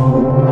Oh.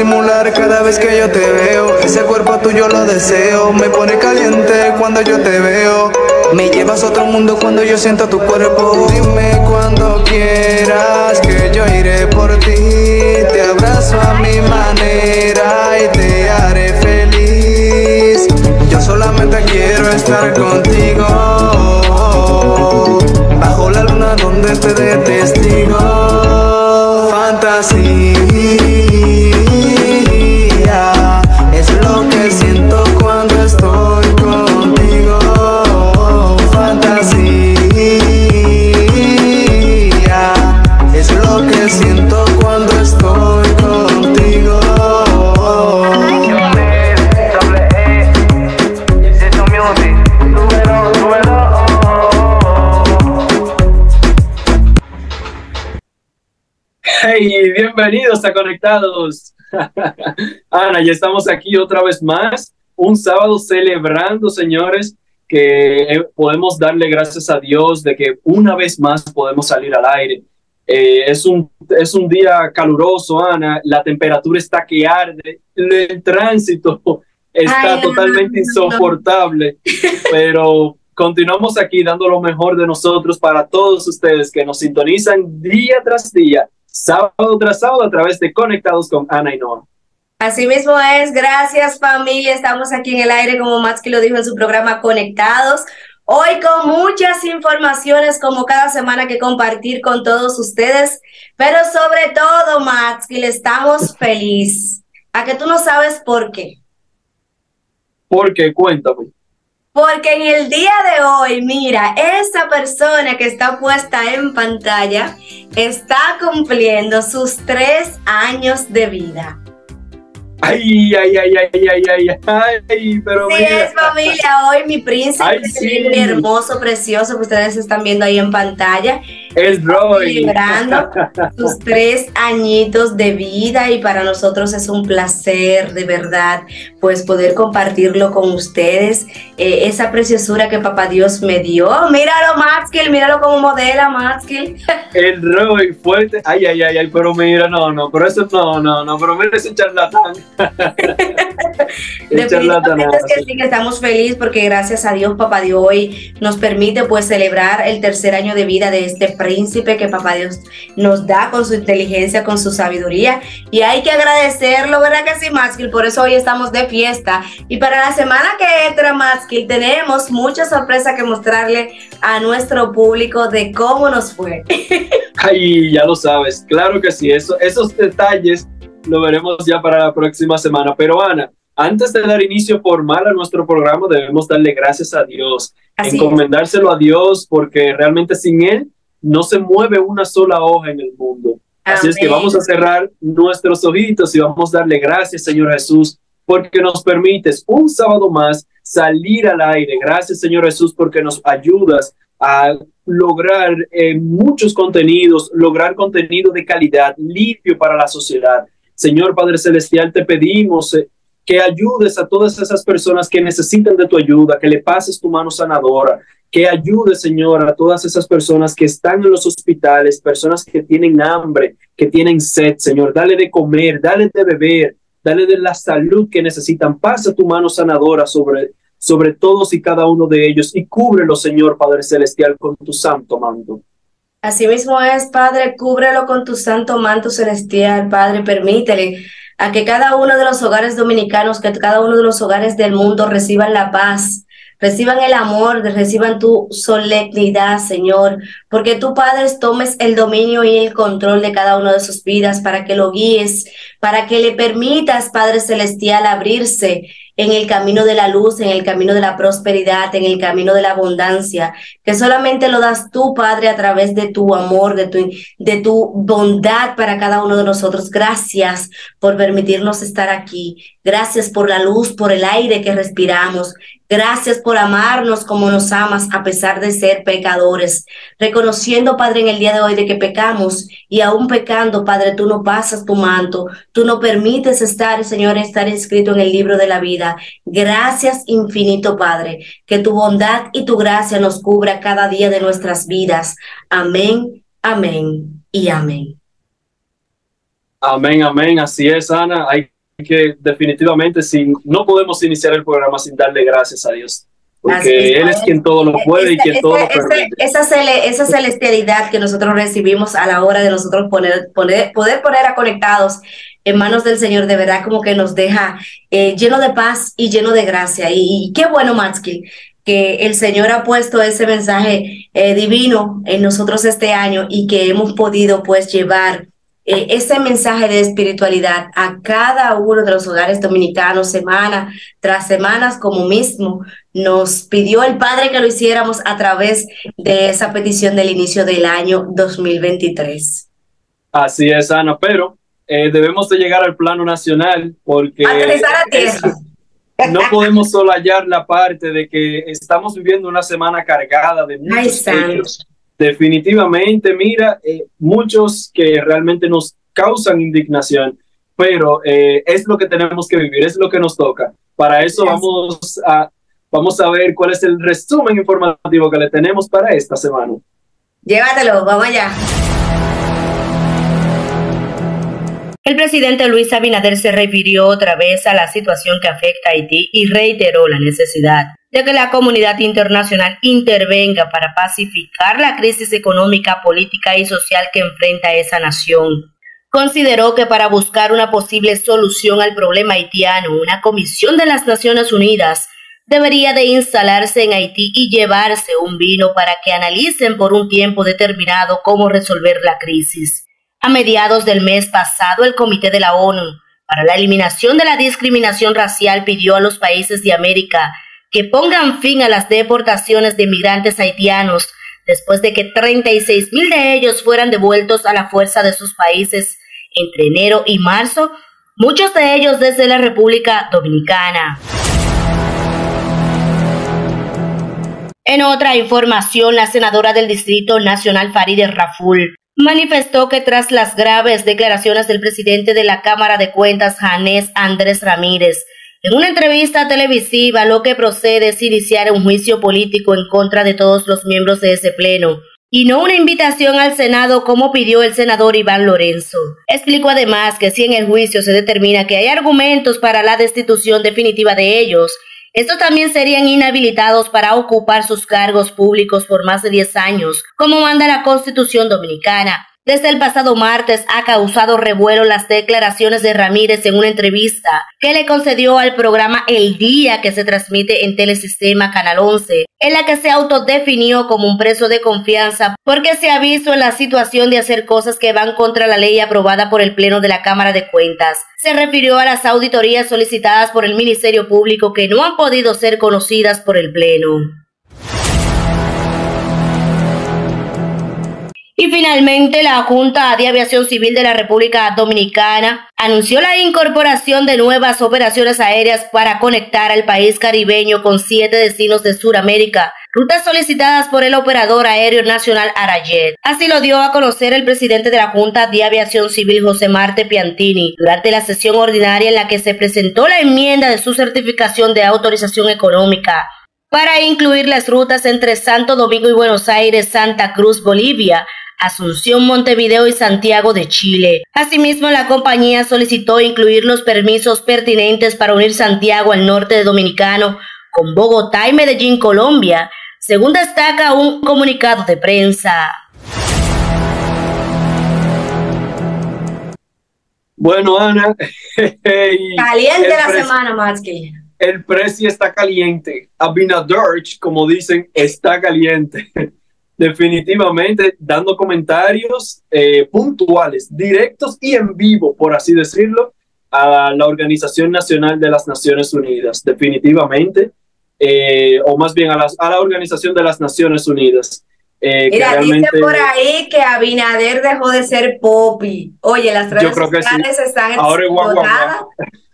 Disimular cada vez que yo te veo. Ese cuerpo tuyo lo deseo. Me pone caliente cuando yo te veo. Me llevas a otro mundo cuando yo siento tu cuerpo. Dime cuando quieras que yo iré por ti. Te abrazo a mi manera y te haré feliz. Yo solamente quiero estar contigo. Bajo la luna donde te dé testigo. Fantasía bienvenidos a Conectados. Ana, ya estamos aquí otra vez más, un sábado celebrando, señores, que eh, podemos darle gracias a Dios de que una vez más podemos salir al aire. Eh, es, un, es un día caluroso, Ana, la temperatura está que arde, el tránsito está Ay, totalmente no, no, no. insoportable, pero continuamos aquí dando lo mejor de nosotros para todos ustedes que nos sintonizan día tras día, sábado tras sábado a través de Conectados con Ana y Noah. Así mismo es, gracias familia, estamos aquí en el aire como Matsky lo dijo en su programa Conectados. Hoy con muchas informaciones como cada semana que compartir con todos ustedes, pero sobre todo Matsky, estamos feliz. A que tú no sabes por qué. Porque cuéntame. Porque en el día de hoy, mira, esta persona que está puesta en pantalla está cumpliendo sus tres años de vida. Ay, ay, ay, ay, ay, ay, ay, pero Sí, mira. es familia, hoy mi príncipe, Ay, sí. mi hermoso, precioso, que ustedes están viendo ahí en pantalla, Es Roy. celebrando sus tres añitos de vida y para nosotros es un placer, de verdad, pues poder compartirlo con ustedes, eh, esa preciosura que papá Dios me dio. Míralo, Maxkill, míralo como modela, Maxkill. El Roy fuerte. Ay, ay, ay, ay, pero mira, no, no, pero eso no, no, no, pero mira ese charlatán. Definitivamente es que sí. que estamos felices porque gracias a Dios, Papá Dios hoy nos permite pues celebrar el tercer año de vida de este príncipe que Papá Dios nos da con su inteligencia, con su sabiduría. Y hay que agradecerlo, ¿verdad que sí, Maskil? Por eso hoy estamos de fiesta. Y para la semana que entra, Maskil, tenemos mucha sorpresa que mostrarle a nuestro público de cómo nos fue. Ay, ya lo sabes, claro que sí, eso, esos detalles lo veremos ya para la próxima semana. Pero Ana, antes de dar inicio formal a nuestro programa, debemos darle gracias a Dios, encomendárselo a Dios, porque realmente sin Él no se mueve una sola hoja en el mundo. Así es que vamos a cerrar nuestros ojitos y vamos a darle gracias, Señor Jesús, porque nos permites un sábado más salir al aire. Gracias, Señor Jesús, porque nos ayudas a lograr eh, muchos contenidos, lograr contenido de calidad, limpio para la sociedad. Señor Padre Celestial, te pedimos eh, que ayudes a todas esas personas que necesitan de tu ayuda, que le pases tu mano sanadora, que ayudes, Señor, a todas esas personas que están en los hospitales, personas que tienen hambre, que tienen sed, Señor, dale de comer, dale de beber, dale de la salud que necesitan. Pasa tu mano sanadora sobre, sobre todos y cada uno de ellos y cúbrelo, Señor Padre Celestial, con tu santo manto. Así mismo es, Padre, cúbrelo con tu santo manto celestial, Padre, permítele a que cada uno de los hogares dominicanos, que cada uno de los hogares del mundo reciban la paz, reciban el amor, reciban tu solemnidad, Señor, porque tú, Padre, tomes el dominio y el control de cada uno de sus vidas para que lo guíes, para que le permitas, Padre Celestial, abrirse en el camino de la luz, en el camino de la prosperidad, en el camino de la abundancia, que solamente lo das tú, Padre, a través de tu amor, de tu, de tu bondad para cada uno de nosotros. Gracias por permitirnos estar aquí. Gracias por la luz, por el aire que respiramos. Gracias por amarnos como nos amas a pesar de ser pecadores. Reconociendo, Padre, en el día de hoy de que pecamos y aún pecando, Padre, tú no pasas tu manto, tú no permites estar, Señor, estar inscrito en el libro de la vida. Gracias infinito, Padre, que tu bondad y tu gracia nos cubra cada día de nuestras vidas. Amén, amén y amén. Amén, amén. Así es, Ana. Que definitivamente sin, no podemos iniciar el programa sin darle gracias a Dios. Porque Él es quien todo lo puede y quien todo lo permite. Esa, esa celestialidad que nosotros recibimos a la hora de nosotros poner, poner, poder poner a conectados en manos del Señor, de verdad como que nos deja eh, lleno de paz y lleno de gracia. Y, qué bueno, Matsky, que el Señor ha puesto ese mensaje eh, divino en nosotros este año y que hemos podido pues llevar eh, ese mensaje de espiritualidad a cada uno de los hogares dominicanos semana tras semanas como mismo nos pidió el Padre que lo hiciéramos a través de esa petición del inicio del año 2023. Así es, Ana, pero eh, debemos de llegar al plano nacional porque no podemos solo hallar la parte de que estamos viviendo una semana cargada de muchos hechos definitivamente, mira, eh, muchos que realmente nos causan indignación, pero eh, es lo que tenemos que vivir, es lo que nos toca. Para eso vamos a, vamos a ver cuál es el resumen informativo que le tenemos para esta semana. Llévatelo, vamos allá. El presidente Luis Abinader se refirió otra vez a la situación que afecta a Haití y reiteró la necesidad de que la comunidad internacional intervenga para pacificar la crisis económica, política y social que enfrenta esa nación. Consideró que para buscar una posible solución al problema haitiano, una comisión de las Naciones Unidas debería de instalarse en Haití y llevarse un vino para que analicen por un tiempo determinado cómo resolver la crisis. A mediados del mes pasado, el Comité de la ONU para la Eliminación de la Discriminación Racial pidió a los países de América que pongan fin a las deportaciones de migrantes haitianos después de que 36 mil de ellos fueran devueltos a la fuerza de sus países entre enero y marzo, muchos de ellos desde la República Dominicana. En otra información, la senadora del Distrito Nacional Farideh Raful manifestó que tras las graves declaraciones del presidente de la Cámara de Cuentas, Janés Andrés Ramírez, en una entrevista televisiva, lo que procede es iniciar un juicio político en contra de todos los miembros de ese pleno, y no una invitación al Senado como pidió el senador Iván Lorenzo. Explicó además que si en el juicio se determina que hay argumentos para la destitución definitiva de ellos, estos también serían inhabilitados para ocupar sus cargos públicos por más de 10 años, como manda la Constitución Dominicana. Desde el pasado martes ha causado revuelo las declaraciones de Ramírez en una entrevista que le concedió al programa El Día que se transmite en Telesistema Canal 11, en la que se autodefinió como un preso de confianza porque se ha visto en la situación de hacer cosas que van contra la ley aprobada por el Pleno de la Cámara de Cuentas. Se refirió a las auditorías solicitadas por el Ministerio Público que no han podido ser conocidas por el Pleno. Finalmente, la Junta de Aviación Civil de la República Dominicana anunció la incorporación de nuevas operaciones aéreas para conectar al país caribeño con siete destinos de Sudamérica, rutas solicitadas por el operador aéreo nacional Arayet. Así lo dio a conocer el presidente de la Junta de Aviación Civil, José Marte Piantini, durante la sesión ordinaria en la que se presentó la enmienda de su certificación de autorización económica para incluir las rutas entre Santo Domingo y Buenos Aires, Santa Cruz, Bolivia, Asunción, Montevideo y Santiago de Chile. Asimismo, la compañía solicitó incluir los permisos pertinentes para unir Santiago al norte de Dominicano con Bogotá y Medellín, Colombia, según destaca un comunicado de prensa. Bueno, Ana. Caliente la semana, más que. El precio está caliente. Abinader, como dicen, está caliente definitivamente dando comentarios eh, puntuales, directos y en vivo, por así decirlo, a la Organización Nacional de las Naciones Unidas, definitivamente, eh, o más bien a, las, a la Organización de las Naciones Unidas. Eh, Mira, dice por ahí que Abinader dejó de ser popi. Oye, las redes sociales están Ahora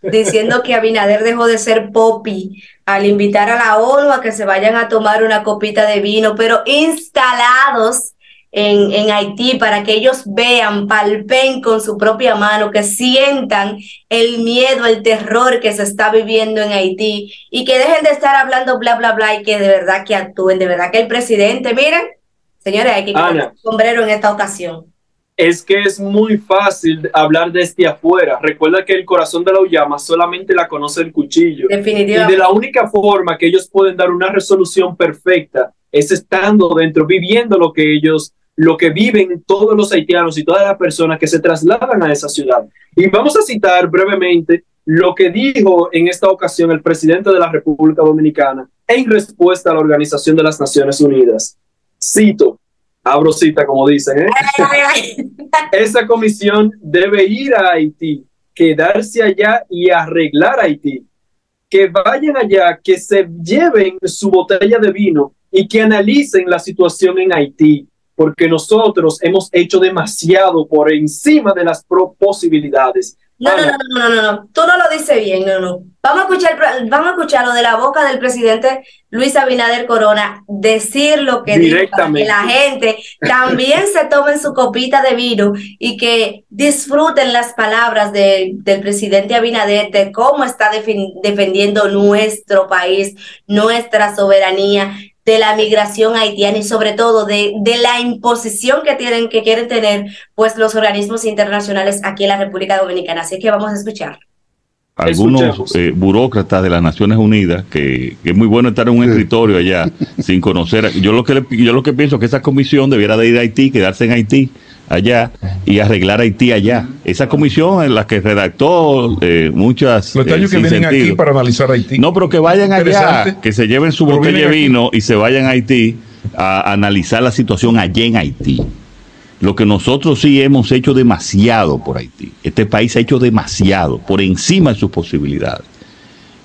diciendo que Abinader dejó de ser popi al invitar a la ONU a que se vayan a tomar una copita de vino, pero instalados en, en, Haití para que ellos vean, palpen con su propia mano, que sientan el miedo, el terror que se está viviendo en Haití y que dejen de estar hablando bla, bla, bla y que de verdad que actúen, de verdad que el presidente, miren, señores, hay que quitar sombrero en esta ocasión es que es muy fácil hablar desde afuera. Recuerda que el corazón de la Uyama solamente la conoce el cuchillo. Definitivamente. Y de la única forma que ellos pueden dar una resolución perfecta es estando dentro, viviendo lo que ellos, lo que viven todos los haitianos y todas las personas que se trasladan a esa ciudad. Y vamos a citar brevemente lo que dijo en esta ocasión el presidente de la República Dominicana en respuesta a la Organización de las Naciones Unidas. Cito, abro cita como dicen, ¿eh? esa comisión debe ir a Haití, quedarse allá y arreglar Haití. Que vayan allá, que se lleven su botella de vino y que analicen la situación en Haití, porque nosotros hemos hecho demasiado por encima de las posibilidades. No, no, no, no, no, no, tú no lo dices bien, no, no. Vamos a escuchar, vamos a escucharlo de la boca del presidente Luis Abinader Corona decir lo que Directamente. que la gente también se tomen su copita de vino y que disfruten las palabras del presidente Abinader de cómo está defendiendo nuestro país, nuestra soberanía, de la migración haitiana y sobre todo de, de, la imposición que tienen, que quieren tener pues los organismos internacionales aquí en la República Dominicana. Así que vamos a escuchar. Algunos eh, burócratas de las Naciones Unidas, que, es muy bueno estar en un escritorio allá sin conocer. Yo lo que yo lo que pienso es que esa comisión debiera de ir a Haití, quedarse en Haití allá y arreglar Haití allá. Esa comisión en la que redactó eh, muchas... Los años eh, que vienen aquí para analizar Haití. No, pero que vayan allá, que se lleven su botella de vino y se vayan a Haití a analizar la situación allá en Haití. Lo que nosotros sí hemos hecho demasiado por Haití. Este país ha hecho demasiado, por encima de sus posibilidades.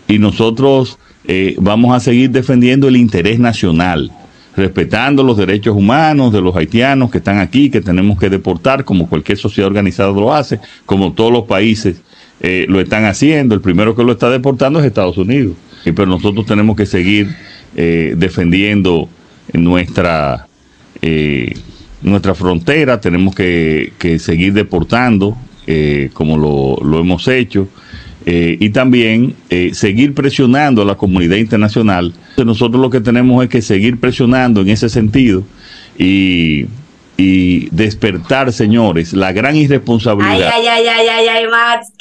Y nosotros eh, vamos a seguir defendiendo el interés nacional respetando los derechos humanos de los haitianos que están aquí, que tenemos que deportar, como cualquier sociedad organizada lo hace, como todos los países eh, lo están haciendo. El primero que lo está deportando es Estados Unidos. pero nosotros tenemos que seguir eh, defendiendo nuestra, eh, nuestra frontera, tenemos que, seguir deportando como lo, lo, hemos hecho. Y también seguir presionando a la comunidad internacional nosotros lo que tenemos es que seguir presionando en ese sentido y, y despertar, señores, la gran irresponsabilidad. Ay, ay, ay, ay, ay,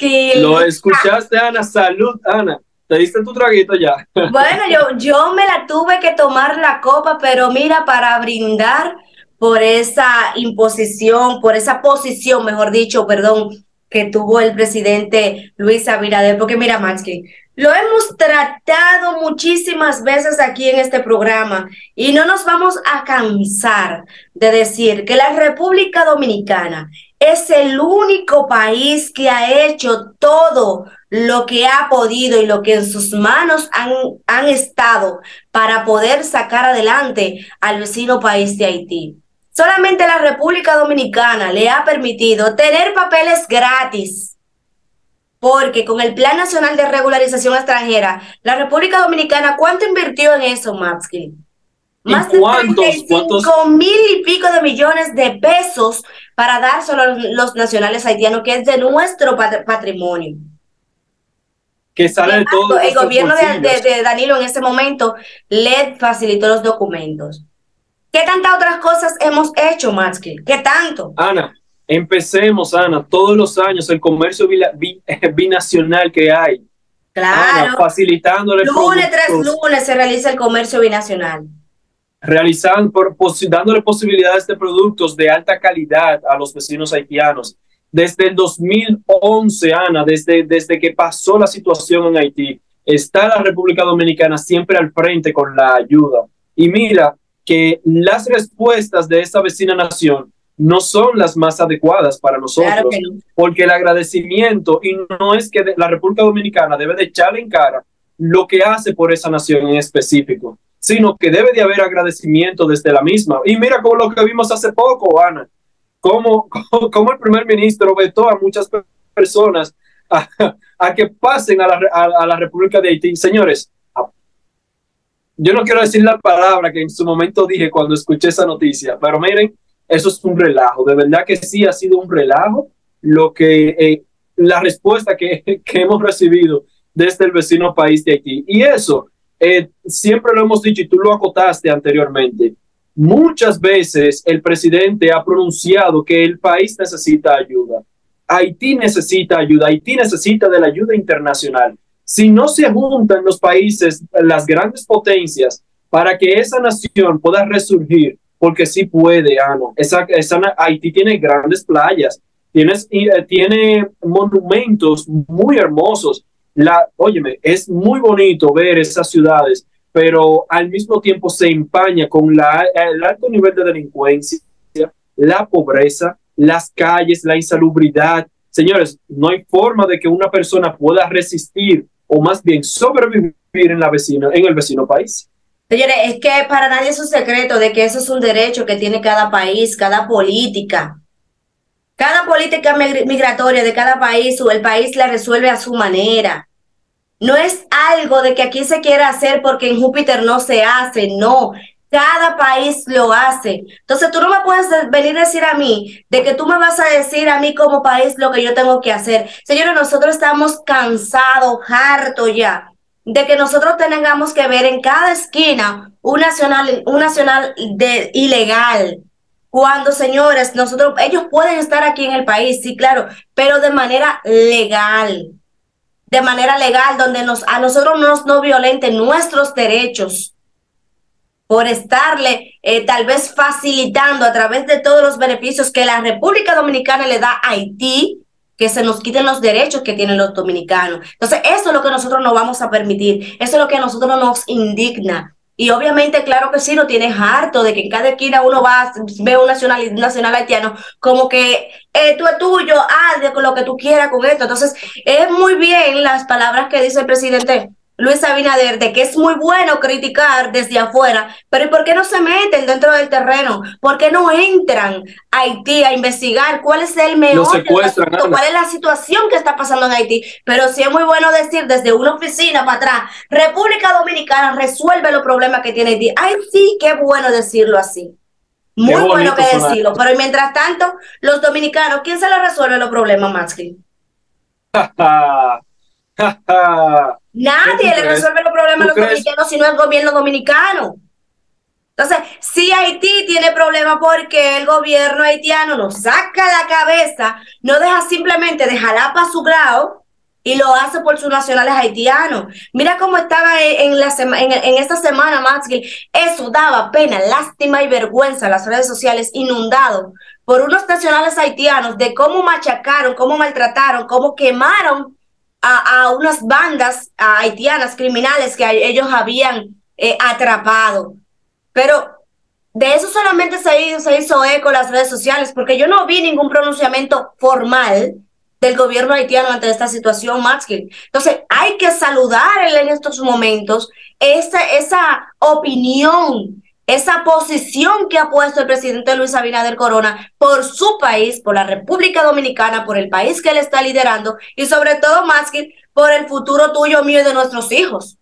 ay, Lo escuchaste, Ana. Salud, Ana. ¿Te diste tu traguito ya? Bueno, yo, yo me la tuve que tomar la copa, pero mira, para brindar por esa imposición, por esa posición, mejor dicho, perdón, que tuvo el presidente Luis Abinader. Porque mira, Maxi, lo hemos tratado muchísimas veces aquí en este programa y no nos vamos a cansar de decir que la República Dominicana es el único país que ha hecho todo lo que ha podido y lo que en sus manos han, han estado para poder sacar adelante al vecino país de Haití. Solamente la República Dominicana le ha permitido tener papeles gratis, porque con el Plan Nacional de Regularización Extranjera, la República Dominicana, ¿cuánto invirtió en eso, Maxky? Más de 35 mil y pico de millones de pesos para dar solo a los nacionales haitianos, que es de nuestro patrimonio. Que sale de todo. El gobierno de, Danilo en ese momento le facilitó los documentos. ¿Qué tantas otras cosas hemos hecho, Maxky? ¿Qué tanto? Ana, empecemos, Ana, todos los años el comercio binacional que hay. Claro. Ana, facilitándole. Lunes tras lunes se realiza el comercio binacional. Realizando, por, dándole posibilidades de productos de alta calidad a los vecinos haitianos. Desde el 2011, Ana, desde, desde que pasó la situación en Haití, está la República Dominicana siempre al frente con la ayuda. Y mira, que las respuestas de esta vecina nación no son las más adecuadas para nosotros, porque el agradecimiento, y no es que la República Dominicana debe de echarle en cara lo que hace por esa nación en específico, sino que debe de haber agradecimiento desde la misma. Y mira como lo que vimos hace poco, Ana, cómo, cómo el primer ministro vetó a muchas personas a, que pasen a la, a la República de Haití. Señores, yo no quiero decir la palabra que en su momento dije cuando escuché esa noticia, pero miren, eso es un relajo, de verdad que sí ha sido un relajo lo que eh, la respuesta que, hemos recibido desde el vecino país de Haití. Y eso, eh, siempre lo hemos dicho y tú lo acotaste anteriormente, muchas veces el presidente ha pronunciado que el país necesita ayuda. Haití necesita ayuda, Haití necesita de la ayuda internacional si no se juntan los países, las grandes potencias, para que esa nación pueda resurgir, porque sí puede, Ana. Esa, esa, Haití tiene grandes playas, tienes, eh, tiene monumentos muy hermosos. La, óyeme, es muy bonito ver esas ciudades, pero al mismo tiempo se empaña con la, el alto nivel de delincuencia, la pobreza, las calles, la insalubridad. Señores, no hay forma de que una persona pueda resistir o más bien sobrevivir en, la vecina, en el vecino país. Señores, es que para nadie es un secreto de que eso es un derecho que tiene cada país, cada política. Cada política migratoria de cada país o el país la resuelve a su manera. No es algo de que aquí se quiera hacer porque en Júpiter no se hace, no. Cada país lo hace. Entonces tú no me puedes venir a decir a mí de que tú me vas a decir a mí como país lo que yo tengo que hacer. Señores, nosotros estamos cansados, hartos ya de que nosotros tengamos que ver en cada esquina un nacional, un nacional de, ilegal. Cuando, señores, nosotros, ellos pueden estar aquí en el país, sí, claro, pero de manera legal. De manera legal, donde nos, a nosotros no nos no violenten nuestros derechos por estarle eh, tal vez facilitando a través de todos los beneficios que la República Dominicana le da a Haití, que se nos quiten los derechos que tienen los dominicanos. Entonces, eso es lo que nosotros no vamos a permitir, eso es lo que a nosotros nos indigna. Y obviamente, claro que sí, no tienes harto de que en cada esquina uno va, ve un nacional, nacional haitiano, como que eh, tú es tuyo, haz de lo que tú quieras con esto. Entonces, es muy bien las palabras que dice el presidente Luis Abinader de que es muy bueno criticar desde afuera, pero ¿y por qué no se meten dentro del terreno? ¿Por qué no entran a Haití a investigar cuál es el meollo, cuál es la situación que está pasando en Haití? Pero sí es muy bueno decir desde una oficina para atrás, República Dominicana resuelve los problemas que tiene Haití. Ay, sí, qué bueno decirlo así. Muy bueno que decirlo, pero mientras tanto, los dominicanos, ¿quién se le resuelve los problemas, Maxi? Nadie le resuelve los problemas a los dominicanos si no el gobierno dominicano. Entonces, si Haití tiene problemas porque el gobierno haitiano nos saca la cabeza, no deja simplemente de jalar para su grado y lo hace por sus nacionales haitianos. Mira cómo estaba en, la en, en, esta semana, Maxwell. Eso daba pena, lástima y vergüenza las redes sociales inundado por unos nacionales haitianos de cómo machacaron, cómo maltrataron, cómo quemaron a, unas bandas haitianas criminales que ellos habían eh, atrapado. Pero de eso solamente se hizo, se hizo eco las redes sociales, porque yo no vi ningún pronunciamiento formal del gobierno haitiano ante esta situación, Maxwell. Entonces, hay que saludar en estos momentos esa, esa opinión, esa posición que ha puesto el presidente Luis Abinader Corona por su país, por la República Dominicana, por el país que él está liderando y sobre todo, Maxwell, por el futuro tuyo, mío y de nuestros hijos.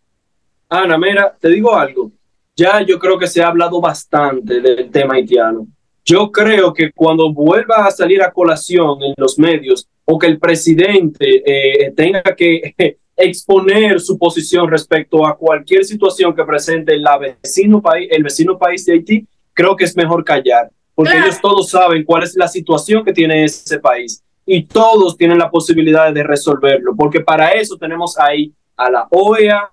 Ana, mira, te digo algo. Ya yo creo que se ha hablado bastante del tema haitiano. Yo creo que cuando vuelva a salir a colación en los medios o que el presidente eh, tenga que exponer su posición respecto a cualquier situación que presente la vecino país, el vecino país de Haití, creo que es mejor callar, porque ellos todos saben cuál es la situación que tiene ese país y todos tienen la posibilidad de resolverlo, porque para eso tenemos ahí a la OEA,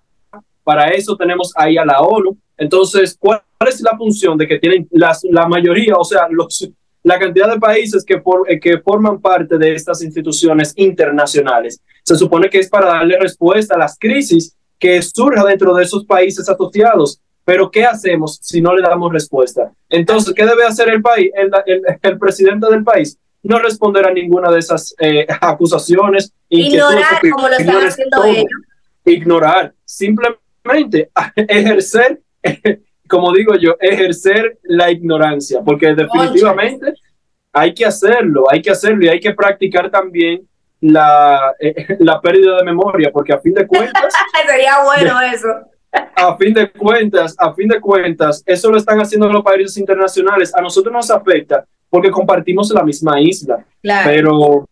para eso tenemos ahí a la ONU. Entonces, ¿cuál es la función de que tienen las, la mayoría, o sea, los, la cantidad de países que, eh, que forman parte de estas instituciones internacionales. Se supone que es para darle respuesta a las crisis que surja dentro de esos países asociados. Pero ¿qué hacemos si no le damos respuesta? Entonces, ¿qué debe hacer el país, el, el, presidente del país? No responder a ninguna de esas eh, acusaciones. Ignorar como lo están haciendo ellos. Ignorar. Simplemente ejercer como digo yo, ejercer la ignorancia, porque definitivamente hay que hacerlo, hay que hacerlo y hay que practicar también la, eh, la pérdida de memoria, porque a fin de cuentas... Sería bueno eso. A fin de cuentas, a fin de cuentas, eso lo están haciendo los países internacionales. A nosotros nos afecta porque compartimos la misma isla, pero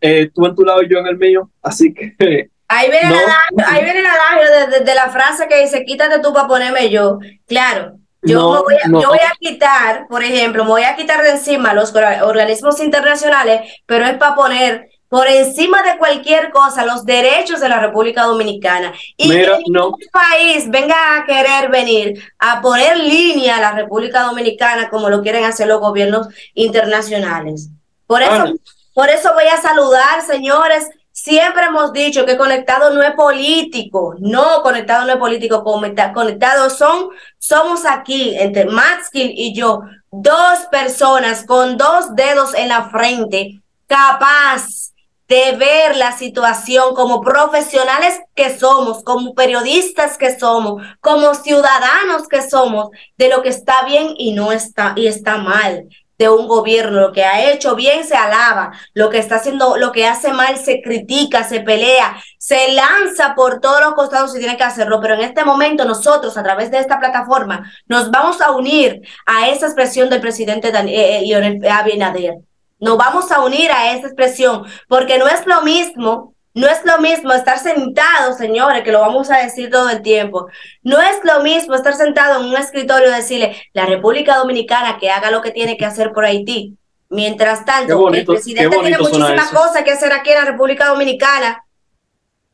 eh, tú en tu lado y yo en el mío, así que Ahí viene, el ahí viene el adagio de, la frase que dice, quítate tú para ponerme yo. Claro, yo, voy a, yo voy a quitar, por ejemplo, me voy a quitar de encima los organismos internacionales, pero es para poner por encima de cualquier cosa los derechos de la República Dominicana. Y que ningún país venga a querer venir a poner línea a la República Dominicana como lo quieren hacer los gobiernos internacionales. Por eso, por eso voy a saludar, señores, Siempre hemos dicho que conectado no es político, no, conectado no es político, conectado son, somos aquí, entre Maxkill y yo, dos personas con dos dedos en la frente, capaz de ver la situación como profesionales que somos, como periodistas que somos, como ciudadanos que somos, de lo que está bien y no está y está mal de un gobierno. Lo que ha hecho bien se alaba, lo que está haciendo, lo que hace mal se critica, se pelea, se lanza por todos los costados y tiene que hacerlo. Pero en este momento nosotros, a través de esta plataforma, nos vamos a unir a esa expresión del presidente eh, eh, Lionel Abinader. Nos vamos a unir a esa expresión, porque no es lo mismo no es lo mismo estar sentado, señores, que lo vamos a decir todo el tiempo. No es lo mismo estar sentado en un escritorio y decirle la República Dominicana que haga lo que tiene que hacer por Haití. Mientras tanto, el presidente tiene muchísimas cosas que hacer aquí en la República Dominicana.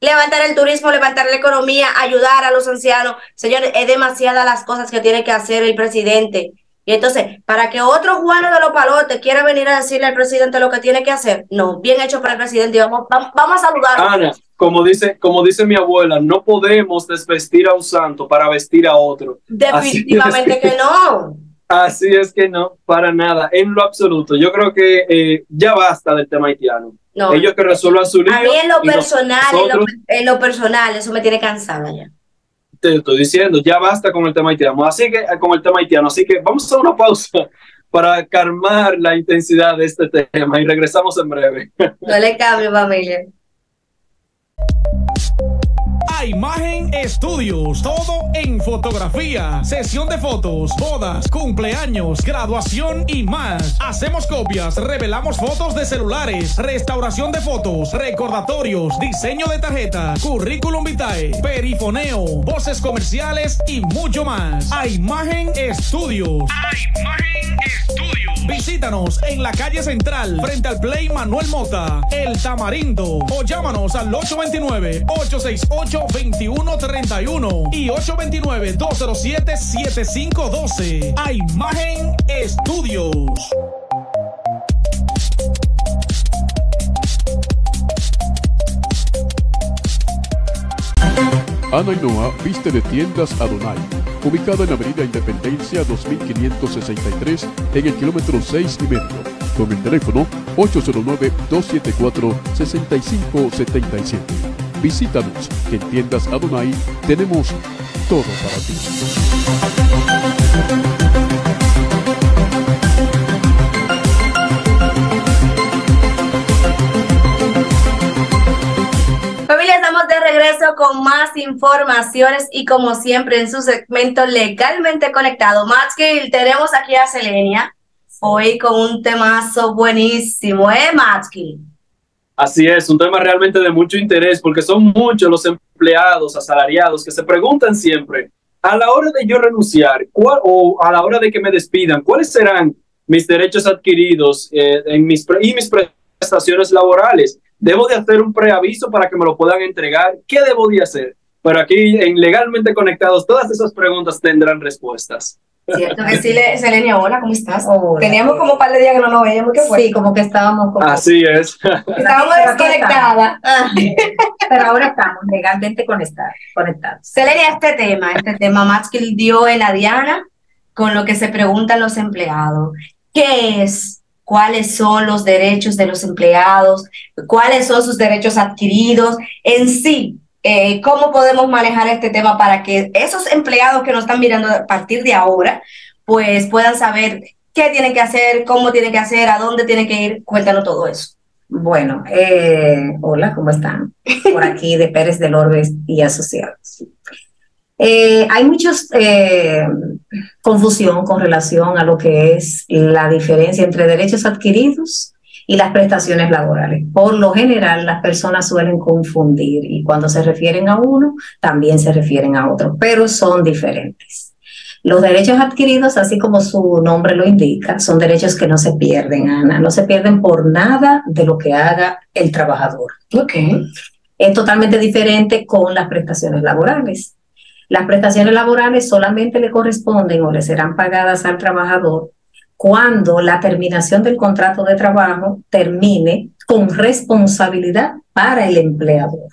Levantar el turismo, levantar la economía, ayudar a los ancianos. Señores, es demasiadas las cosas que tiene que hacer el presidente. Y entonces, para que otro Juan de los Palotes quiera venir a decirle al presidente lo que tiene que hacer, no, bien hecho para el presidente. Vamos, vamos, a saludar. Ana, como dice, como dice mi abuela, no podemos desvestir a un santo para vestir a otro. Definitivamente que, no. Así es que no, para nada, en lo absoluto. Yo creo que eh, ya basta del tema haitiano. No. Ellos que resuelvan su lío. A mí en lo personal, en, lo, personal, eso me tiene cansada ya te estoy diciendo, ya basta con el tema haitiano. Así que, con el tema haitiano. Así que vamos a una pausa para calmar la intensidad de este tema y regresamos en breve. No le cambio, familia. A Imagen Estudios. Todo en fotografía, sesión de fotos, bodas, cumpleaños, graduación y más. Hacemos copias, revelamos fotos de celulares, restauración de fotos, recordatorios, diseño de tarjeta, currículum vitae, perifoneo, voces comerciales y mucho más. A Imagen Estudios. A Imagen Estudios. Visítanos en la calle central, frente al Play Manuel Mota, El Tamarindo, o llámanos al 829-868-2131 y 829-207-7512. A Imagen Estudios. Ana Noa viste de tiendas Adonai, ubicada en Avenida Independencia 2563 en el kilómetro 6 y medio, con el teléfono 809-274-6577. Visítanos, en tiendas Adonai tenemos todo para ti. regreso con más informaciones y como siempre en su segmento legalmente conectado. Matskill, tenemos aquí a Selenia hoy con un temazo buenísimo, ¿eh, Matskill? Así es, un tema realmente de mucho interés porque son muchos los empleados asalariados que se preguntan siempre, a la hora de yo renunciar o a la hora de que me despidan, ¿cuáles serán mis derechos adquiridos eh, en mis y mis prestaciones laborales? ¿Debo de hacer un preaviso para que me lo puedan entregar? ¿Qué debo de hacer? Pero aquí en Legalmente Conectados todas esas preguntas tendrán respuestas. Cierto que sí, Selenia, hola, ¿cómo estás? Teníamos como un par de días que no nos veíamos, ¿qué fue? Sí, como que estábamos como... Así es. Estábamos desconectadas. Pero ahora estamos legalmente conectados. Selenia, este tema, este tema más que dio en la Diana, con lo que se preguntan los empleados. ¿Qué es cuáles son los derechos de los empleados, cuáles son sus derechos adquiridos, en sí, eh, cómo podemos manejar este tema para que esos empleados que nos están mirando a partir de ahora, pues puedan saber qué tienen que hacer, cómo tienen que hacer, a dónde tienen que ir. Cuéntanos todo eso. Bueno, eh, hola, ¿cómo están? Por aquí de Pérez del Orbe y Asociados. Eh, hay muchos eh, confusión con relación a lo que es la diferencia entre derechos adquiridos y las prestaciones laborales. Por lo general, las personas suelen confundir y cuando se refieren a uno, también se refieren a otro, pero son diferentes. Los derechos adquiridos, así como su nombre lo indica, son derechos que no se pierden, Ana, no se pierden por nada de lo que haga el trabajador. Okay. Es totalmente diferente con las prestaciones laborales. Las prestaciones laborales solamente le corresponden o le serán pagadas al trabajador cuando la terminación del contrato de trabajo termine con responsabilidad para el empleador.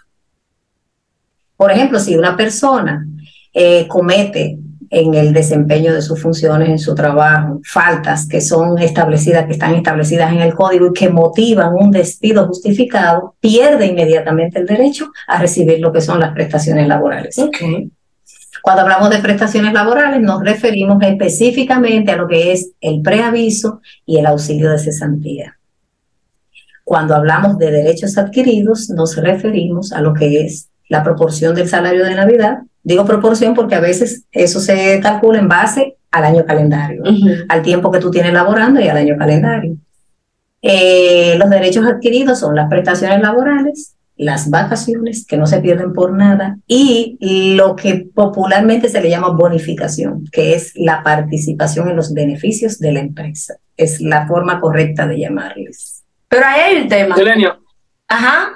Por ejemplo, si una persona eh, comete en el desempeño de sus funciones en su trabajo, faltas que son establecidas, que están establecidas en el código y que motivan un despido justificado, pierde inmediatamente el derecho a recibir lo que son las prestaciones laborales. Okay. Cuando hablamos de prestaciones laborales nos referimos específicamente a lo que es el preaviso y el auxilio de cesantía. Cuando hablamos de derechos adquiridos nos referimos a lo que es la proporción del salario de Navidad. Digo proporción porque a veces eso se calcula en base al año calendario, al tiempo que tú tienes laborando y al año calendario. Eh, los derechos adquiridos son las prestaciones laborales, las vacaciones, que no se pierden por nada, y lo que popularmente se le llama bonificación, que es la participación en los beneficios de la empresa. Es la forma correcta de llamarles. Pero ahí hay un tema. Selenia. Ajá.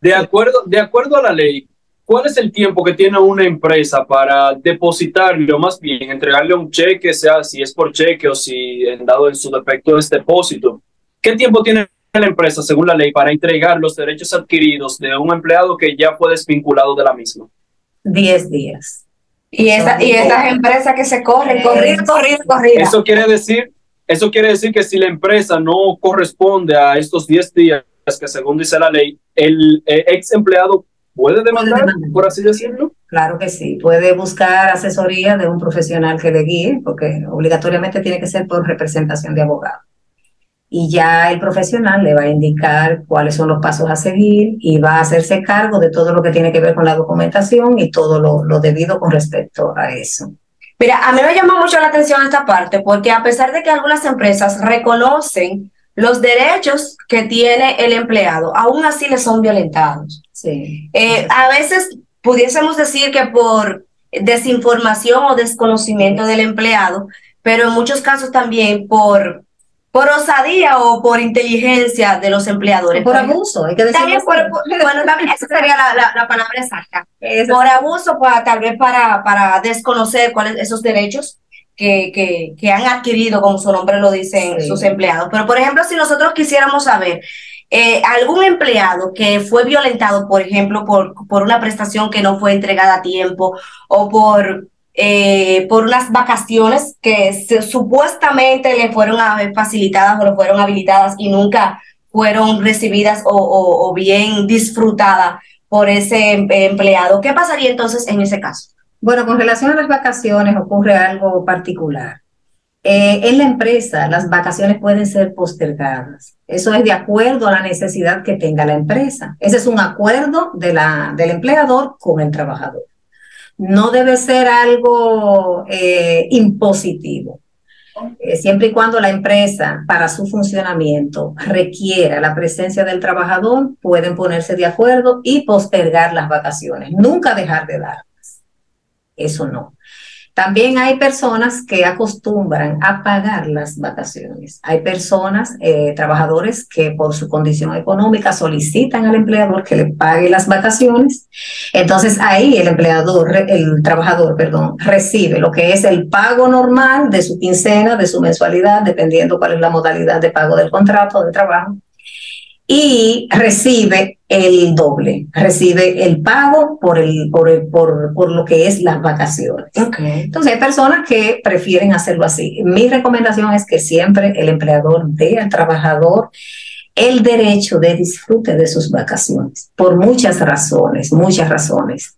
De acuerdo, de acuerdo a la ley, ¿cuál es el tiempo que tiene una empresa para depositarle o más bien entregarle un cheque, sea si es por cheque o si en dado en su defecto es depósito? ¿Qué tiempo tiene la empresa, según la ley, para entregar los derechos adquiridos de un empleado que ya fue desvinculado de la misma? Diez días. Y, esa, y estas empresas que se corren, corrido, corrido, corrido. Eso quiere decir, eso quiere decir que si la empresa no corresponde a estos diez días que según dice la ley, el eh, ex empleado puede demandar, por así decirlo. Claro que sí, puede buscar asesoría de un profesional que le guíe, porque obligatoriamente tiene que ser por representación de abogado y ya el profesional le va a indicar cuáles son los pasos a seguir y va a hacerse cargo de todo lo que tiene que ver con la documentación y todo lo, debido con respecto a eso. Mira, a mí me llama mucho la atención esta parte porque a pesar de que algunas empresas reconocen los derechos que tiene el empleado, aún así le son violentados. Sí. Eh, a veces pudiésemos decir que por desinformación o desconocimiento del empleado, pero en muchos casos también por por osadía o por inteligencia de los empleadores. Por, abuso, hay que decirlo. bueno, también esa sería la, palabra exacta. Por abuso, para, tal vez para, para desconocer cuáles esos derechos que, que, que, han adquirido, como su nombre lo dicen sus empleados. Pero, por ejemplo, si nosotros quisiéramos saber eh, algún empleado que fue violentado, por ejemplo, por, por una prestación que no fue entregada a tiempo o por eh, por unas vacaciones que supuestamente le fueron facilitadas o le fueron habilitadas y nunca fueron recibidas o, bien disfrutadas por ese em, empleado. ¿Qué pasaría entonces en ese caso? Bueno, con relación a las vacaciones ocurre algo particular. Eh, en la empresa las vacaciones pueden ser postergadas. Eso es de acuerdo a la necesidad que tenga la empresa. Ese es un acuerdo de la, del empleador con el trabajador no debe ser algo eh, impositivo. Eh, siempre y cuando la empresa para su funcionamiento requiera la presencia del trabajador, pueden ponerse de acuerdo y postergar las vacaciones, nunca dejar de darlas. Eso no. También hay personas que acostumbran a pagar las vacaciones. Hay personas, eh, trabajadores, que por su condición económica solicitan al empleador que le pague las vacaciones. Entonces ahí el empleador, el trabajador, perdón, recibe lo que es el pago normal de su quincena, de su mensualidad, dependiendo cuál es la modalidad de pago del contrato de trabajo y recibe el doble, recibe el pago por, el, por, el, por, por lo que es las vacaciones. Entonces hay personas que prefieren hacerlo así. Mi recomendación es que siempre el empleador dé al trabajador el derecho de disfrute de sus vacaciones, por muchas razones, muchas razones.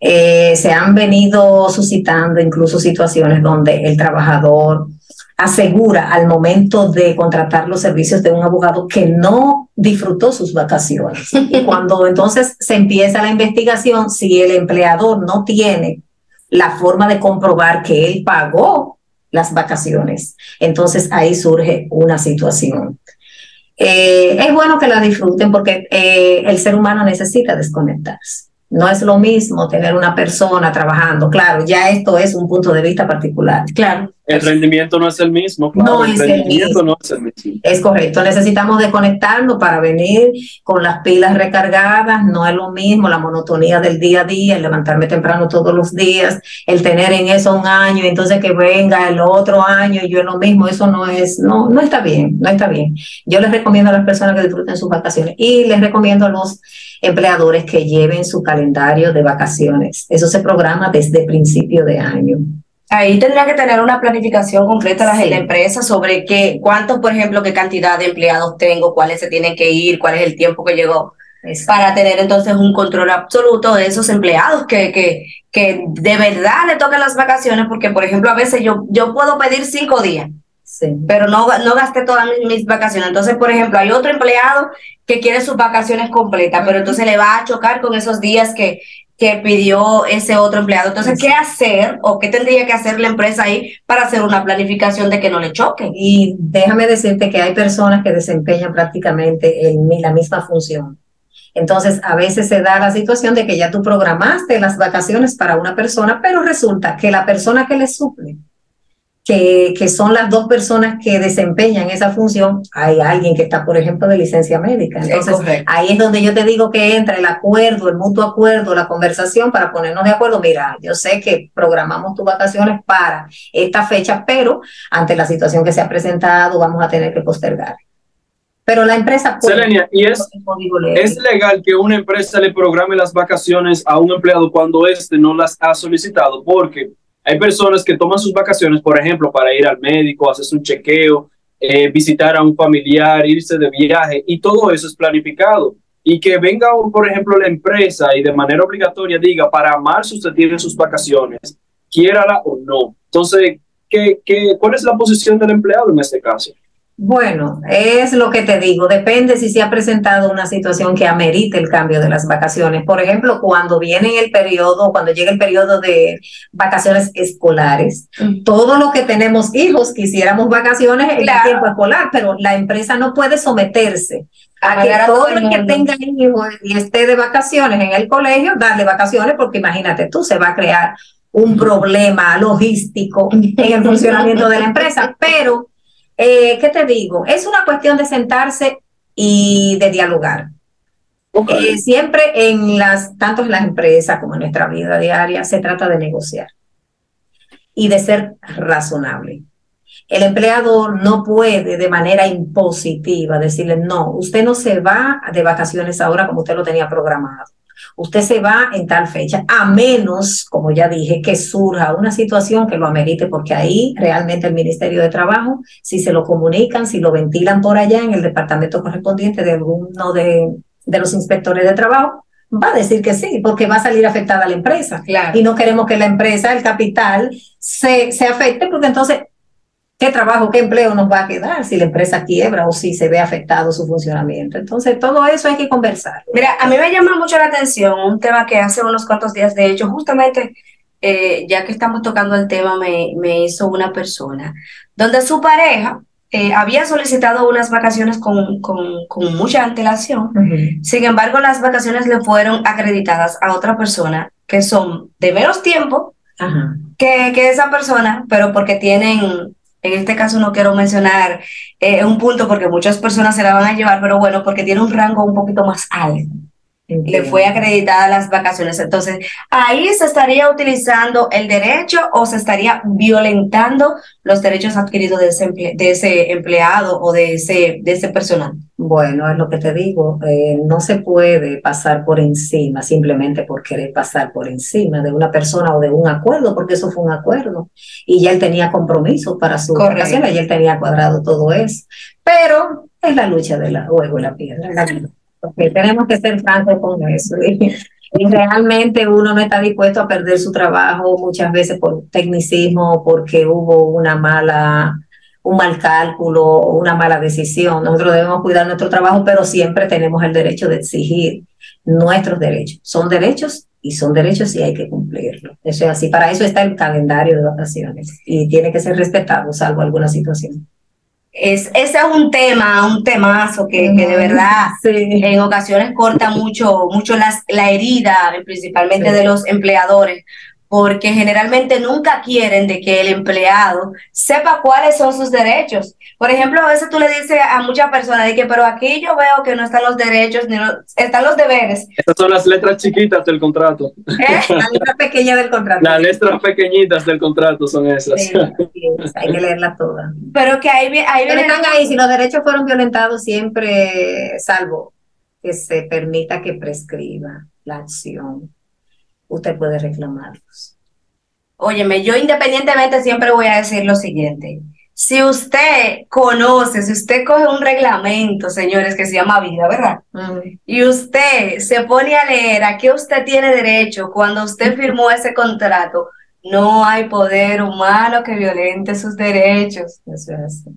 Eh, se han venido suscitando incluso situaciones donde el trabajador asegura al momento de contratar los servicios de un abogado que no disfrutó sus vacaciones. Y cuando entonces se empieza la investigación, si el empleador no tiene la forma de comprobar que él pagó las vacaciones, entonces ahí surge una situación. Eh, es bueno que la disfruten porque eh, el ser humano necesita desconectarse. No es lo mismo tener una persona trabajando. Claro, ya esto es un punto de vista particular. Claro. El rendimiento no es el mismo. no, es el mismo. no es el mismo. Es correcto. Necesitamos desconectarnos para venir con las pilas recargadas. No es lo mismo la monotonía del día a día, el levantarme temprano todos los días, el tener en eso un año entonces que venga el otro año y yo lo mismo. Eso no es, no, no está bien, no está bien. Yo les recomiendo a las personas que disfruten sus vacaciones y les recomiendo a los empleadores que lleven su calendario de vacaciones. Eso se programa desde principio de año. Ahí tendría que tener una planificación concreta la, empresa sobre qué, cuántos, por ejemplo, qué cantidad de empleados tengo, cuáles se tienen que ir, cuál es el tiempo que llegó, para tener entonces un control absoluto de esos empleados que, que, que de verdad le tocan las vacaciones, porque, por ejemplo, a veces yo, yo puedo pedir cinco días, pero no, no gasté todas mis, vacaciones. Entonces, por ejemplo, hay otro empleado que quiere sus vacaciones completas, pero entonces le va a chocar con esos días que, que pidió ese otro empleado. Entonces, ¿qué hacer o qué tendría que hacer la empresa ahí para hacer una planificación de que no le choque? Y déjame decirte que hay personas que desempeñan prácticamente el, la misma función. Entonces, a veces se da la situación de que ya tú programaste las vacaciones para una persona, pero resulta que la persona que le suple que, son las dos personas que desempeñan esa función, hay alguien que está, por ejemplo, de licencia médica. Entonces, ahí es donde yo te digo que entra el acuerdo, el mutuo acuerdo, la conversación para ponernos de acuerdo. Mira, yo sé que programamos tus vacaciones para esta fecha, pero ante la situación que se ha presentado, vamos a tener que postergar. Pero la empresa puede. Selenia, ¿y es, es legal que una empresa le programe las vacaciones a un empleado cuando éste no las ha solicitado? Porque hay personas que toman sus vacaciones, por ejemplo, para ir al médico, hacerse un chequeo, eh, visitar a un familiar, irse de viaje, y todo eso es planificado. Y que venga, por ejemplo, la empresa y de manera obligatoria diga, para marzo usted tiene sus vacaciones, quiérala o no. Entonces, ¿qué, qué, cuál es la posición del empleado en este caso? Bueno, es lo que te digo, depende si se ha presentado una situación que amerite el cambio de las vacaciones. Por ejemplo, cuando viene el periodo, cuando llega el periodo de vacaciones escolares, mm. todos los que tenemos hijos quisiéramos vacaciones en el tiempo escolar, pero la empresa no puede someterse a, que todo el que tenga hijos y esté de vacaciones en el colegio, darle vacaciones, porque imagínate tú, se va a crear un problema logístico en el funcionamiento de la empresa, pero eh, ¿qué te digo? Es una cuestión de sentarse y de dialogar. Eh, siempre en las, tanto en las empresas como en nuestra vida diaria, se trata de negociar y de ser razonable. El empleador no puede de manera impositiva decirle, no, usted no se va de vacaciones ahora como usted lo tenía programado usted se va en tal fecha, a menos, como ya dije, que surja una situación que lo amerite, porque ahí realmente el Ministerio de Trabajo, si se lo comunican, si lo ventilan por allá en el departamento correspondiente de alguno de, de los inspectores de trabajo, va a decir que sí, porque va a salir afectada la empresa. Y no queremos que la empresa, el capital, se, se afecte, porque entonces qué trabajo, qué empleo nos va a quedar si la empresa quiebra o si se ve afectado su funcionamiento. Entonces, todo eso hay que conversar. Mira, a mí me llama mucho la atención un tema que hace unos cuantos días, de hecho, justamente, eh, ya que estamos tocando el tema, me, me hizo una persona, donde su pareja eh, había solicitado unas vacaciones con, con, con mucha antelación, sin embargo, las vacaciones le fueron acreditadas a otra persona que son de menos tiempo Que, que esa persona, pero porque tienen en este caso no quiero mencionar eh, un punto porque muchas personas se la van a llevar, pero bueno, porque tiene un rango un poquito más alto le fue acreditada las vacaciones. Entonces, ahí se estaría utilizando el derecho o se estaría violentando los derechos adquiridos de ese, de ese empleado o de ese, de ese personal. Bueno, es lo que te digo, eh, no se puede pasar por encima simplemente por querer pasar por encima de una persona o de un acuerdo, porque eso fue un acuerdo y ya él tenía compromiso para su vacaciones, y él tenía cuadrado todo eso. Pero es la lucha de la huevo y la piedra tenemos que ser francos con eso. Y, realmente uno no está dispuesto a perder su trabajo muchas veces por tecnicismo, porque hubo una mala un mal cálculo o una mala decisión. Nosotros debemos cuidar nuestro trabajo, pero siempre tenemos el derecho de exigir nuestros derechos. Son derechos y son derechos y hay que cumplirlos. Eso es así. Para eso está el calendario de vacaciones y tiene que ser respetado, salvo alguna situación. Es, ese es un tema, un temazo que, que de verdad en ocasiones corta mucho, mucho las, la herida, principalmente de los empleadores, porque generalmente nunca quieren de que el empleado sepa cuáles son sus derechos. Por ejemplo, a veces tú le dices a muchas personas de que, pero aquí yo veo que no están los derechos, ni están los deberes. Estas son las letras chiquitas del contrato. ¿Eh? La letra pequeña del contrato. Las letras pequeñitas del contrato son esas. Sí, hay que leerlas todas. Pero que ahí, ahí están ahí, si los derechos fueron violentados, siempre, salvo que se permita que prescriba la acción usted puede reclamarlos. Óyeme, yo independientemente siempre voy a decir lo siguiente. Si usted conoce, si usted coge un reglamento, señores, que se llama vida, ¿verdad? Y usted se pone a leer a qué usted tiene derecho cuando usted firmó ese contrato, no hay poder humano que violente sus derechos. Eso es así.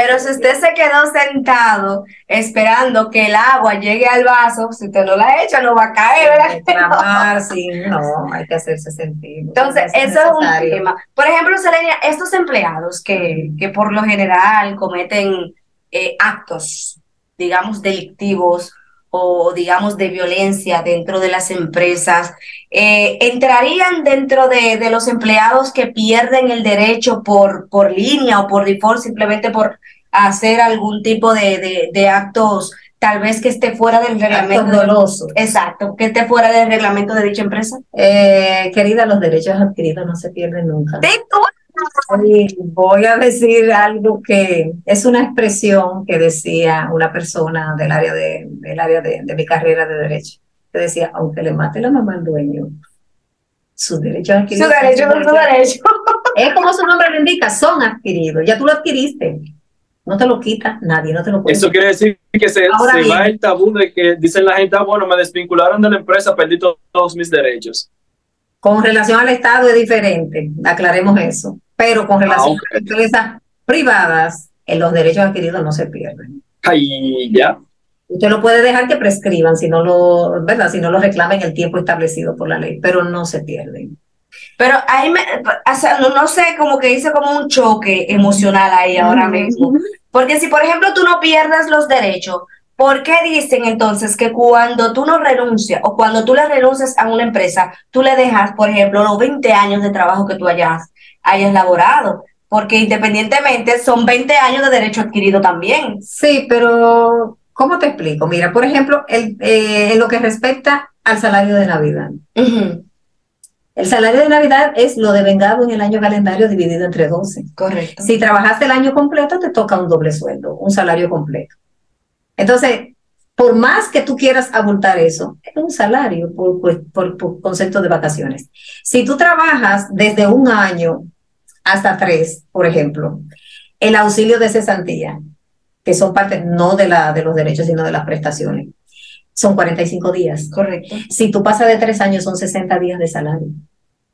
Pero si usted se quedó sentado esperando que el agua llegue al vaso, si usted no la echa, no va a caer, ¿verdad? sí, no, hay que hacerse sentir. Entonces, eso es un tema. Por ejemplo, Selenia, estos empleados que, que por lo general cometen eh, actos, digamos, delictivos o digamos de violencia dentro de las empresas, eh, entrarían dentro de, de, los empleados que pierden el derecho por, por línea o por default simplemente por hacer algún tipo de, de, actos tal vez que esté fuera del reglamento. Doloso. Exacto, que esté fuera del reglamento de dicha empresa. Eh, querida, los derechos adquiridos no se pierden nunca. ¿De voy a decir algo que es una expresión que decía una persona del área de, del área de, mi carrera de derecho, que decía, aunque le mate la mamá al dueño, sus derechos adquiridos. Su derecho no su derecho. Es como su nombre lo indica, son adquiridos, ya tú lo adquiriste. No te lo quita nadie, no te lo puede. Eso quiere decir que se, va el tabú de que dicen la gente, ah, bueno, me desvincularon de la empresa, perdí todos mis derechos. Con relación al Estado es diferente, aclaremos eso. Pero con relación ah, a empresas privadas, en los derechos adquiridos no se pierden. Ahí ya. Usted lo puede dejar que prescriban si no lo, ¿verdad? Si no lo reclama en el tiempo establecido por la ley, pero no se pierden. Pero ahí me, o sea, no, no, sé, como que hice como un choque emocional ahí ahora mismo. Porque si, por ejemplo, tú no pierdas los derechos, ¿por qué dicen entonces que cuando tú no renuncias o cuando tú le renuncias a una empresa, tú le dejas, por ejemplo, los 20 años de trabajo que tú hayas, hayas laborado? Porque independientemente son 20 años de derecho adquirido también. Sí, pero ¿cómo te explico? Mira, por ejemplo, el, eh, en lo que respecta al salario de Navidad. El salario de Navidad es lo devengado en el año calendario dividido entre 12. Correcto. Si trabajaste el año completo, te toca un doble sueldo, un salario completo. Entonces, por más que tú quieras abultar eso, es un salario por, por, por, concepto de vacaciones. Si tú trabajas desde un año hasta tres, por ejemplo, el auxilio de cesantía, que son parte no de, la, de los derechos, sino de las prestaciones, son 45 días. Correcto. Si tú pasas de tres años, son 60 días de salario.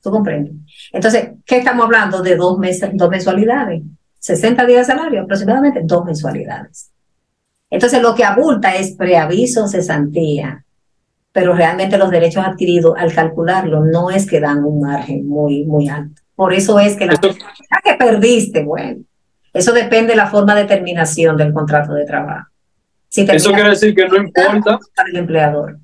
¿Tú comprendes? Entonces, ¿qué estamos hablando? De dos, meses, dos mensualidades. 60 días de salario, aproximadamente dos mensualidades. Entonces, lo que abulta es preaviso, cesantía. Pero realmente los derechos adquiridos, al calcularlo, no es que dan un margen muy, muy alto. Por eso es que la que perdiste, bueno, eso depende de la forma de terminación del contrato de trabajo. Eso quiere decir que no importa. Para el empleador.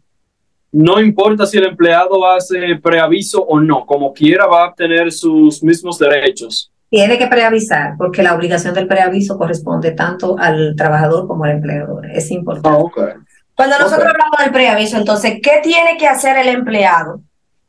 No importa si el empleado hace preaviso o no, como quiera va a obtener sus mismos derechos. Tiene que preavisar, porque la obligación del preaviso corresponde tanto al trabajador como al empleador. Es importante. Ah, Cuando nosotros hablamos del preaviso, entonces, ¿qué tiene que hacer el empleado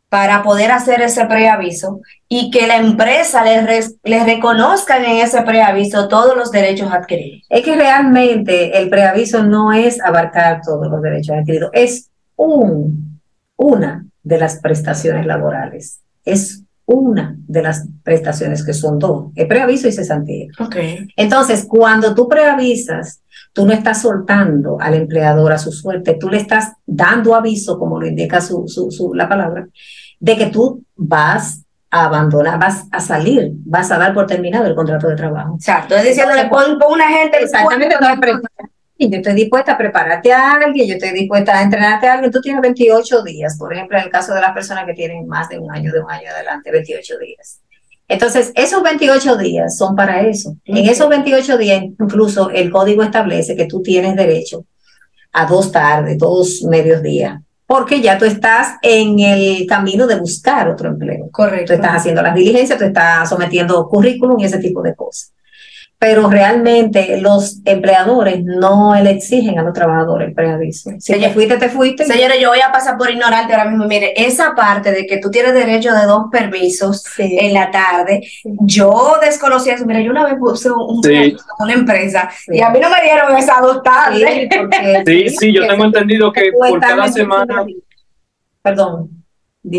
para poder hacer ese preaviso y que la empresa les, les reconozcan en ese preaviso todos los derechos adquiridos. Es que realmente el preaviso no es abarcar todos los derechos adquiridos, es un, una de las prestaciones laborales, es una de las prestaciones que son dos, el preaviso y cesantía. Okay. Entonces, cuando tú preavisas, tú no estás soltando al empleador a su suerte, tú le estás dando aviso, como lo indica su, su, la palabra, de que tú vas a abandonar, vas a salir, vas a dar por terminado el contrato de trabajo. Exacto, es diciéndole, pon, una gente. Exactamente, y yo estoy dispuesta a prepararte a alguien, yo estoy dispuesta a entrenarte a alguien. Tú tienes 28 días, por ejemplo, en el caso de las personas que tienen más de un año, de un año adelante, 28 días. Entonces, esos 28 días son para eso. En esos 28 días, incluso el código establece que tú tienes derecho a dos tardes, dos medios días, porque ya tú estás en el camino de buscar otro empleo. Correcto. Tú estás haciendo las diligencias, tú estás sometiendo currículum y ese tipo de cosas pero realmente los empleadores no le exigen a los trabajadores el preaviso. Si te fuiste, te fuiste. Señores, yo voy a pasar por ignorante ahora mismo. Mire, esa parte de que tú tienes derecho de dos permisos en la tarde, yo desconocía eso. Mira, yo una vez puse un, una empresa y a mí no me dieron esas dos tardes. Sí, sí, yo tengo entendido que por cada semana... Perdón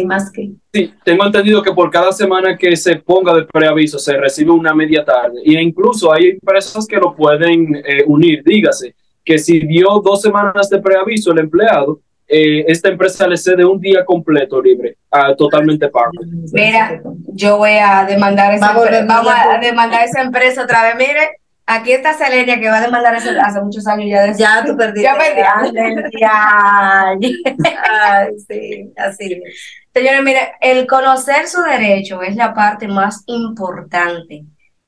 más que. Sí, tengo entendido que por cada semana que se ponga de preaviso se recibe una media tarde. Y incluso hay empresas que lo pueden eh, unir. Dígase que si dio dos semanas de preaviso el empleado, eh, esta empresa le cede un día completo libre, totalmente pago. Mira, yo voy a demandar esa, vamos a demandar esa empresa otra vez. Mire, Aquí está Selenia que va a demandar hace, hace muchos años ya. ya tú perdiste. Ya perdí. Ay, sí, así es. Señores, mire, el conocer su derecho es la parte más importante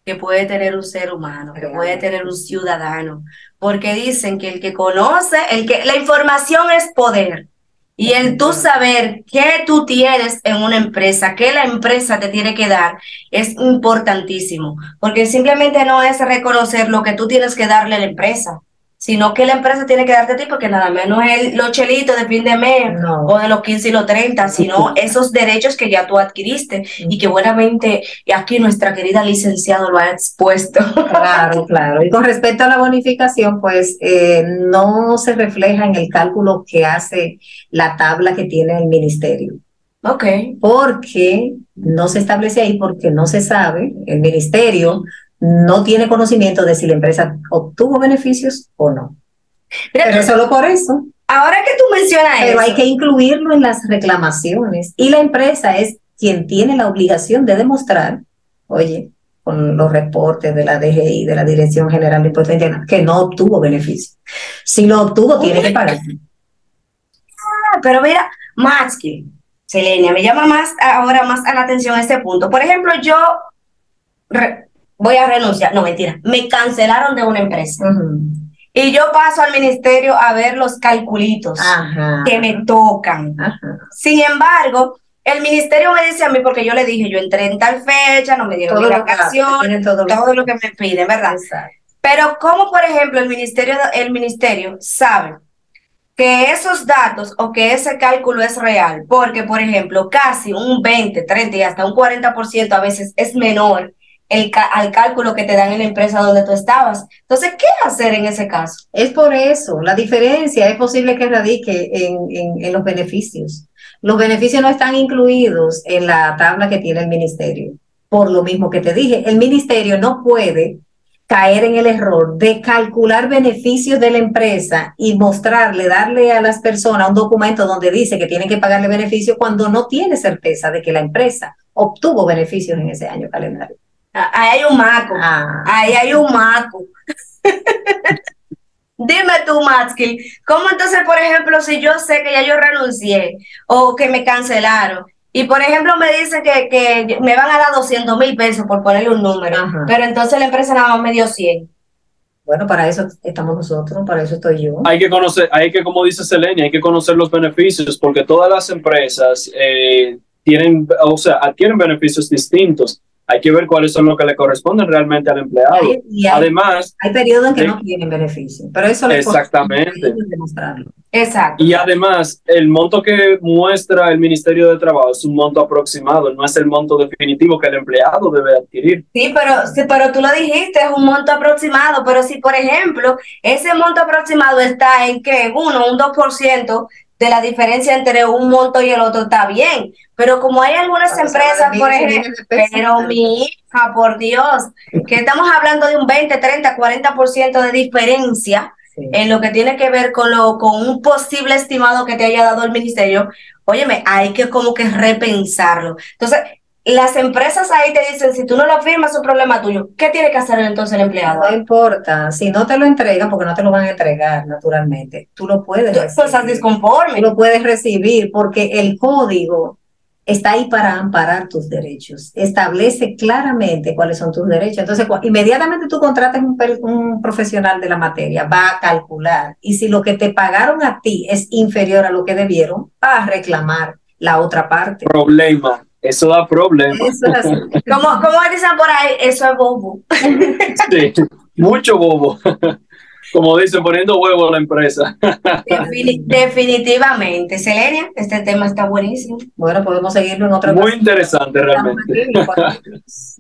que puede tener un ser humano, que puede tener un ciudadano, porque dicen que el que conoce, el que la información es poder. Y el tú saber qué tú tienes en una empresa, qué la empresa te tiene que dar, es importantísimo, porque simplemente no es reconocer lo que tú tienes que darle a la empresa, sino que la empresa tiene que darte a ti, porque nada menos es los chelitos de fin de mes o de los 15 y los 30, sino esos derechos que ya tú adquiriste y que buenamente aquí nuestra querida licenciada lo ha expuesto. Claro, claro. Y con respecto a la bonificación, pues eh, no se refleja en el cálculo que hace la tabla que tiene el ministerio. Ok. Porque no se establece ahí, porque no se sabe, el ministerio no tiene conocimiento de si la empresa obtuvo beneficios o no. Pero solo por eso. Ahora que tú mencionas Pero hay que incluirlo en las reclamaciones y la empresa es quien tiene la obligación de demostrar, oye, con los reportes de la DGI, de la Dirección General de Impuestos Internos, que no obtuvo beneficio. Si lo obtuvo, tiene que pagar. Ah, pero mira, Matsky, Selenia, me llama más ahora más a la atención este punto. Por ejemplo, yo voy a renunciar, no mentira, me cancelaron de una empresa. Y yo paso al ministerio a ver los calculitos que me tocan. Sin embargo, el ministerio me dice a mí, porque yo le dije, yo entré en tal fecha, no me dieron todo, todo, lo que me piden, ¿verdad? Pero ¿cómo, por ejemplo, el ministerio, el ministerio sabe que esos datos o que ese cálculo es real? Porque, por ejemplo, casi un 20, 30 y hasta un 40% a veces es menor el al cálculo que te dan en la empresa donde tú estabas. Entonces, ¿qué hacer en ese caso? Es por eso, la diferencia es posible que radique en, en, en los beneficios. Los beneficios no están incluidos en la tabla que tiene el ministerio. Por lo mismo que te dije, el ministerio no puede caer en el error de calcular beneficios de la empresa y mostrarle, darle a las personas un documento donde dice que tienen que pagarle beneficios cuando no tiene certeza de que la empresa obtuvo beneficios en ese año calendario. Ah, ahí hay un maco. Ah. Ahí hay un maco. Dime tú, Matskill, ¿cómo entonces, por ejemplo, si yo sé que ya yo renuncié o que me cancelaron y, por ejemplo, me dicen que, que me van a dar 200 mil pesos por ponerle un número, pero entonces la empresa nada más me dio 100? Bueno, para eso estamos nosotros, para eso estoy yo. Hay que conocer, hay que, como dice Selenia, hay que conocer los beneficios, porque todas las empresas eh, tienen, o sea, adquieren beneficios distintos hay que ver cuáles son los que le corresponden realmente al empleado. además, hay periodos en que no tienen beneficio, pero eso le exactamente. Exacto. Y además, el monto que muestra el Ministerio de Trabajo es un monto aproximado, no es el monto definitivo que el empleado debe adquirir. Sí, pero, sí, pero tú lo dijiste, es un monto aproximado, pero si, por ejemplo, ese monto aproximado está en que uno, un 2% de la diferencia entre un monto y el otro está bien, pero como hay algunas empresas, por ejemplo, pero mi hija, por Dios, que estamos hablando de un 20, 30, 40% de diferencia en lo que tiene que ver con lo con un posible estimado que te haya dado el ministerio, óyeme, hay que como que repensarlo. Entonces, las empresas ahí te dicen, si tú no lo firmas, es un problema tuyo. ¿Qué tiene que hacer entonces el empleado? No importa, si no te lo entregan, porque no te lo van a entregar naturalmente, tú lo puedes tú, recibir. disconforme. Tú lo puedes recibir porque el código está ahí para amparar tus derechos. Establece claramente cuáles son tus derechos. Entonces, inmediatamente tú contratas un, un profesional de la materia, va a calcular. Y si lo que te pagaron a ti es inferior a lo que debieron, va a reclamar la otra parte. Problema. Eso da problemas. como, como dicen por ahí, eso es bobo. sí, mucho bobo. Como dicen, poniendo huevo a la empresa. definitivamente. Selenia, este tema está buenísimo. Bueno, podemos seguirlo en otra Muy interesante, realmente.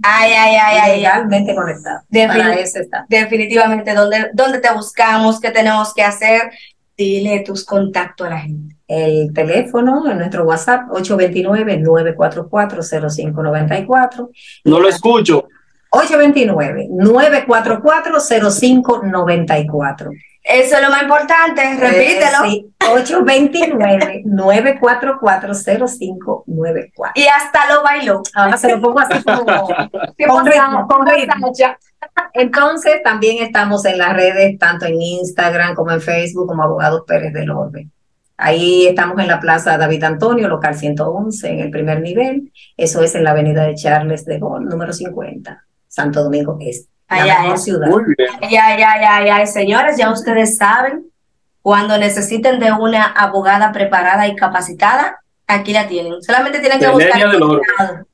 ay, ay, ay, ay. Realmente conectado. Definitivamente, ¿dónde, ¿dónde te buscamos? ¿Qué tenemos que hacer? Dile tus contactos a la gente el teléfono en nuestro WhatsApp 829-944-0594. No lo escucho. 829-944-0594. Eso es lo más importante, repítelo. sí, 829-944-0594. Y hasta lo bailó. Ahora se lo pongo así como con ritmo, con ritmo. Entonces, también estamos en las redes, tanto en Instagram como en Facebook, como Abogados Pérez del Orden. Ahí estamos en la Plaza David Antonio, local 111, en el primer nivel. Eso es en la avenida de Charles de Gaulle, número 50, Santo Domingo Este. La mejor ciudad. Ya, ya, ya, ya, señores, ya ustedes saben, cuando necesiten de una abogada preparada y capacitada, aquí la tienen. Solamente tienen que buscar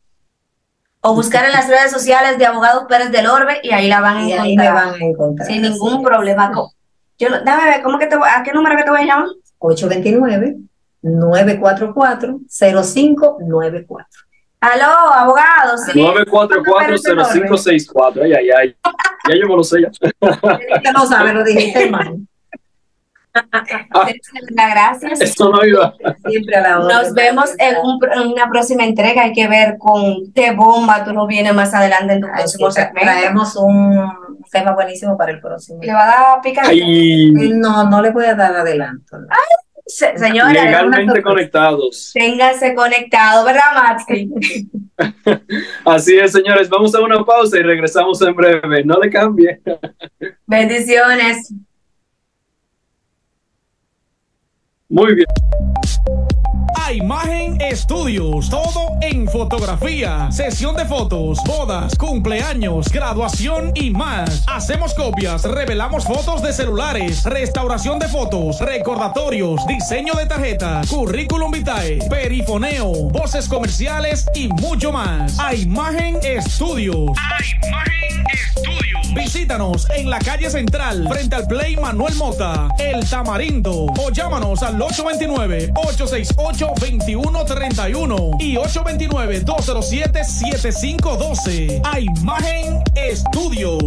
o buscar en las redes sociales de Abogados Pérez del Orbe y ahí la van a, encontrar, ahí van a encontrar. Sin ningún problema. Yo, dame ver, ¿cómo que te, ¿a qué número que te voy a llamar? 829-944-0594. Aló, abogados. 944-0564. Ay, ay, ay. Ya yo me lo sé. Ya no sabe, lo dijiste, hermano. Gracias. Esto no iba. Siempre a la hora. Nos vemos en, una próxima entrega. Hay que ver con qué bomba tú nos vienes más adelante en tu próximo segmento. Traemos un tema buenísimo para el próximo. ¿Le va a dar picante? No, no le voy a dar adelanto. señora. Legalmente conectados. Ténganse conectados, ¿verdad, Maxi? Así es, señores. Vamos a una pausa y regresamos en breve. No le cambie. Bendiciones. Muy bien. Imagen Estudios, todo en fotografía, sesión de fotos, bodas, cumpleaños, graduación y más. Hacemos copias, revelamos fotos de celulares, restauración de fotos, recordatorios, diseño de tarjeta, currículum vitae, perifoneo, voces comerciales y mucho más. Imagen Estudios. Imagen Estudios. Visítanos en la calle central, frente al Play Manuel Mota, El Tamarindo, o llámanos al 829-868-2131 y 829-207-7512. A Imagen Estudios.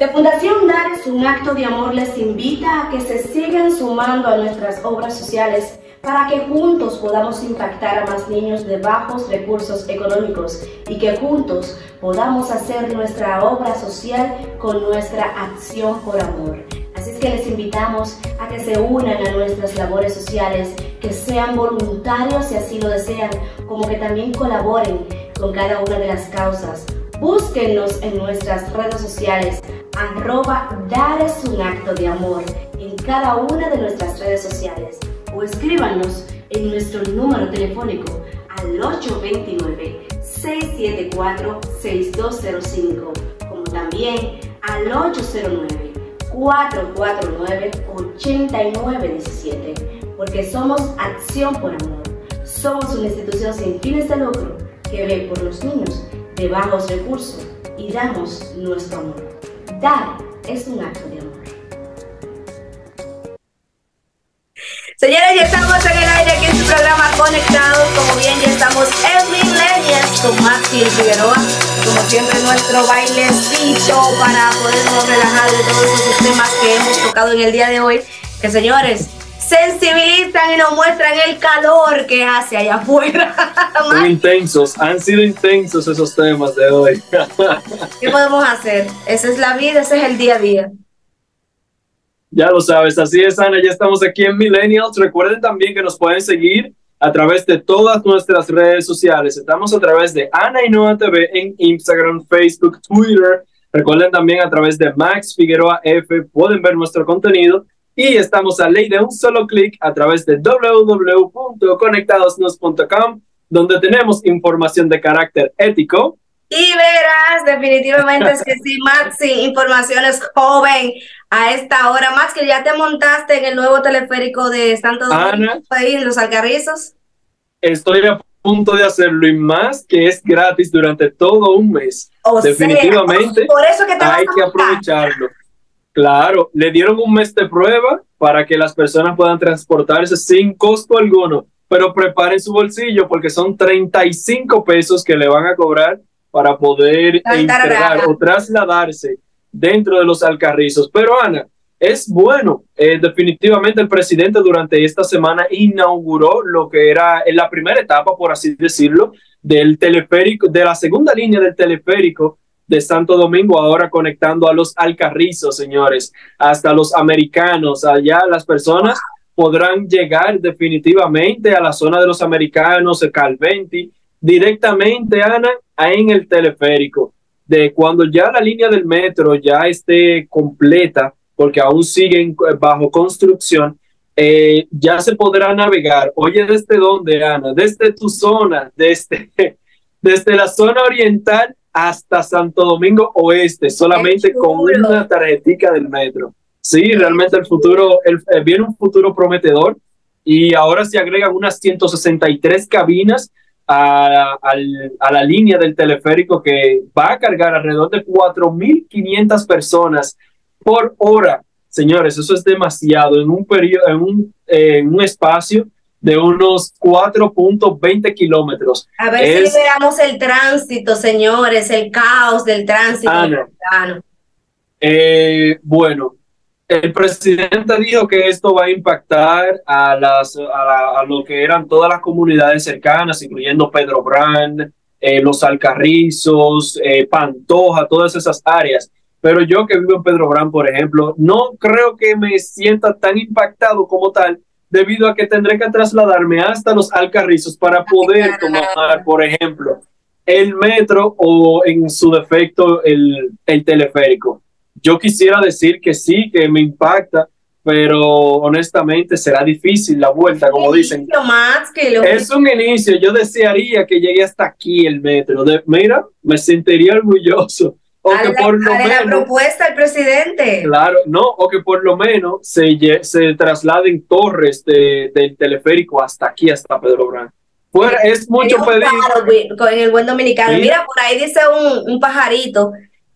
La Fundación Dar es un acto de amor les invita a que se sigan sumando a nuestras obras sociales para que juntos podamos impactar a más niños de bajos recursos económicos y que juntos podamos hacer nuestra obra social con nuestra acción por amor. Así es que les invitamos a que se unan a nuestras labores sociales, que sean voluntarios si así lo desean, como que también colaboren con cada una de las causas. Búsquennos en nuestras redes sociales, arroba dar es un acto de amor en cada una de nuestras redes sociales o escríbanos en nuestro número telefónico al 829-674-6205, como también al 809-449-8917, porque somos Acción por Amor. Somos una institución sin fines de lucro que ve por los niños de bajos recursos y damos nuestro amor. Dar es un acto de amor. Señores, ya estamos en el aire aquí en su programa Conectados. Como bien, ya estamos en Millennials con Maxi Figueroa. Como siempre, nuestro bailecito para podernos relajar de todos esos temas que hemos tocado en el día de hoy. Que señores, sensibilizan y nos muestran el calor que hace allá afuera. Son intensos, han sido intensos esos temas de hoy. ¿Qué podemos hacer? Esa es la vida, ese es el día a día. Ya lo sabes, así es, Ana. Ya estamos aquí en Millennials. Recuerden también que nos pueden seguir a través de todas nuestras redes sociales. Estamos a través de Ana y Noa TV en Instagram, Facebook, Twitter. Recuerden también a través de Max Figueroa F. Pueden ver nuestro contenido. Y estamos a ley de un solo clic a través de www.conectadosnos.com, donde tenemos información de carácter ético, y verás, definitivamente es que sí, Maxi, informaciones joven a esta hora. Max, que ya te montaste en el nuevo teleférico de Santo Domingo, ahí en los Alcarrizos. Estoy a punto de hacerlo y más que es gratis durante todo un mes. definitivamente por eso que hay que aprovecharlo. Claro, le dieron un mes de prueba para que las personas puedan transportarse sin costo alguno, pero preparen su bolsillo porque son 35 pesos que le van a cobrar para poder entregar o trasladarse dentro de los alcarrizos. Pero Ana, es bueno, eh, definitivamente el presidente durante esta semana inauguró lo que era en la primera etapa, por así decirlo, del teleférico, de la segunda línea del teleférico de Santo Domingo, ahora conectando a los alcarrizos, señores, hasta los americanos. Allá las personas podrán llegar definitivamente a la zona de los americanos, Calventi, directamente, Ana, en el teleférico. De cuando ya la línea del metro ya esté completa, porque aún siguen bajo construcción, eh, ya se podrá navegar. Oye, ¿desde dónde, Ana? Desde tu zona, desde, desde la zona oriental hasta Santo Domingo Oeste, solamente con una tarjetica del metro. Sí, realmente el futuro, el, eh, viene un futuro prometedor y ahora se agregan unas 163 cabinas a, a, la línea del teleférico que va a cargar alrededor de 4.500 personas por hora. Señores, eso es demasiado en un periodo, en un, en un espacio de unos 4.20 kilómetros. A ver si veamos el tránsito, señores, el caos del tránsito. eh, bueno, el presidente dijo que esto va a impactar a, las, a, lo que eran todas las comunidades cercanas, incluyendo Pedro Brand, eh, Los Alcarrizos, eh, Pantoja, todas esas áreas. pero yo que vivo en Pedro Brán, por ejemplo, no creo que me sienta tan impactado como tal, debido a que tendré que trasladarme hasta los Alcarrizos para poder tomar, por ejemplo, el metro o en su defecto el, el teleférico. Yo quisiera decir que sí, que me impacta, pero honestamente será difícil la vuelta, como dicen. Es un inicio, yo desearía que llegue hasta aquí el metro. De, mira, me sentiría orgulloso o que por lo menos, la propuesta al presidente. Claro, no, o que por lo menos se, se trasladen torres de, del teleférico hasta aquí, hasta Pedro Brán. es mucho pedir. Con el buen dominicano. Mira, por ahí dice un, un pajarito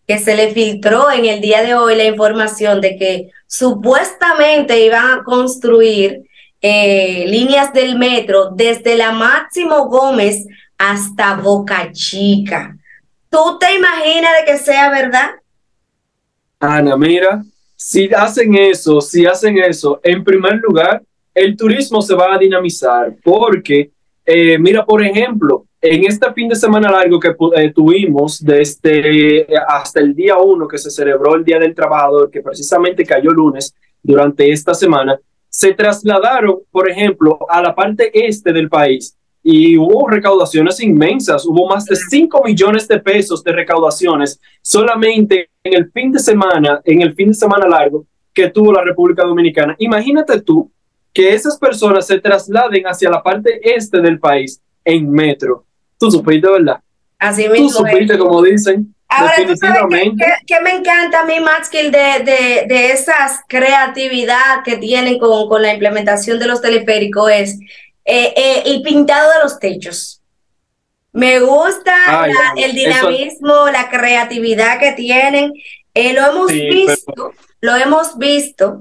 que se le filtró en el día de hoy la información de que supuestamente iban a construir eh, líneas del metro desde la Máximo Gómez hasta Boca Chica. ¿Tú te imaginas de que sea verdad? Ana, mira, si hacen eso, si hacen eso, en primer lugar, el turismo se va a dinamizar porque, eh, mira, por ejemplo, en este fin de semana largo que eh, tuvimos desde hasta el día uno que se celebró el Día del Trabajador, que precisamente cayó lunes durante esta semana, se trasladaron, por ejemplo, a la parte este del país y hubo recaudaciones inmensas, hubo más de 5 millones de pesos de recaudaciones solamente en el fin de semana, en el fin de semana largo que tuvo la República Dominicana. Imagínate tú que esas personas se trasladen hacia la parte este del país en metro. Tú supiste, ¿verdad? Así mismo. Tú supiste, como dicen. Ahora, definitivamente. ¿qué, me encanta a mí, Maxkill, de, de, de esas creatividad que tienen con, con la implementación de los teleféricos es eh, eh, el pintado de los techos. Me gusta el dinamismo, la creatividad que tienen. Eh, lo hemos visto, lo hemos visto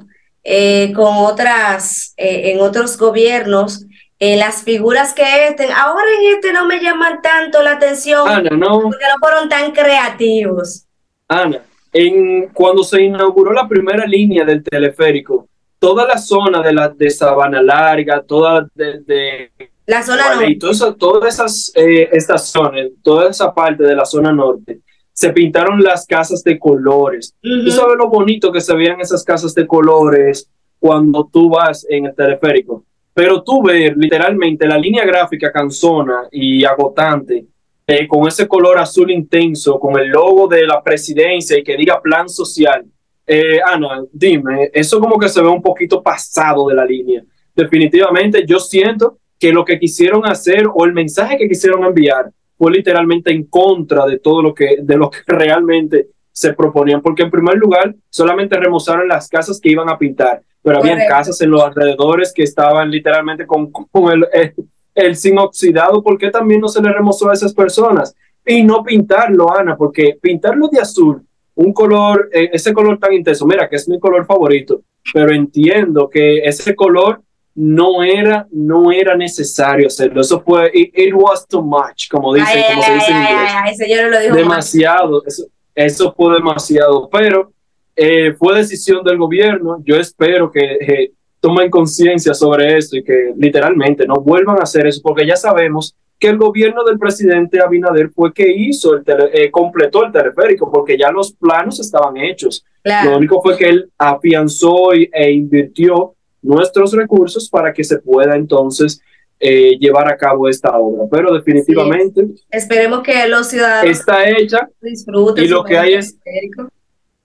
con otras, en otros gobiernos, las figuras que este, ahora en este no me llaman tanto la atención Ana, no. porque no fueron tan creativos. Ana, en, cuando se inauguró la primera línea del teleférico, toda la zona de la de Sabana Larga, toda de, la zona norte. todas esas eh, estaciones, toda esa parte de la zona norte, se pintaron las casas de colores. Tú sabes lo bonito que se veían esas casas de colores cuando tú vas en el teleférico. Pero tú ves literalmente la línea gráfica cansona y agotante, eh, con ese color azul intenso, con el logo de la presidencia y que diga plan social eh, Ana, dime, eso como que se ve un poquito pasado de la línea. Definitivamente yo siento que lo que quisieron hacer o el mensaje que quisieron enviar fue literalmente en contra de todo lo que, de lo que realmente se proponían, porque en primer lugar solamente remozaron las casas que iban a pintar, pero había casas en los alrededores que estaban literalmente con, con el, el, el, sin oxidado, ¿por qué también no se le remozó a esas personas? Y no pintarlo, Ana, porque pintarlo de azul un color, eh, ese color tan intenso, mira que es mi color favorito, pero entiendo que ese color no era, no era necesario hacerlo. Eso fue, it, was too much, como dicen, como se dice en inglés. demasiado, eso, eso, fue demasiado, pero eh, fue decisión del gobierno. Yo espero que eh, tomen conciencia sobre esto y que literalmente no vuelvan a hacer eso, porque ya sabemos que el gobierno del presidente Abinader fue que hizo, el eh, completó el teleférico, porque ya los planos estaban hechos. Lo único fue que él afianzó e invirtió nuestros recursos para que se pueda entonces eh, llevar a cabo esta obra. Pero definitivamente... Esperemos que los ciudadanos... Está hecha disfruten. Y lo que hay es...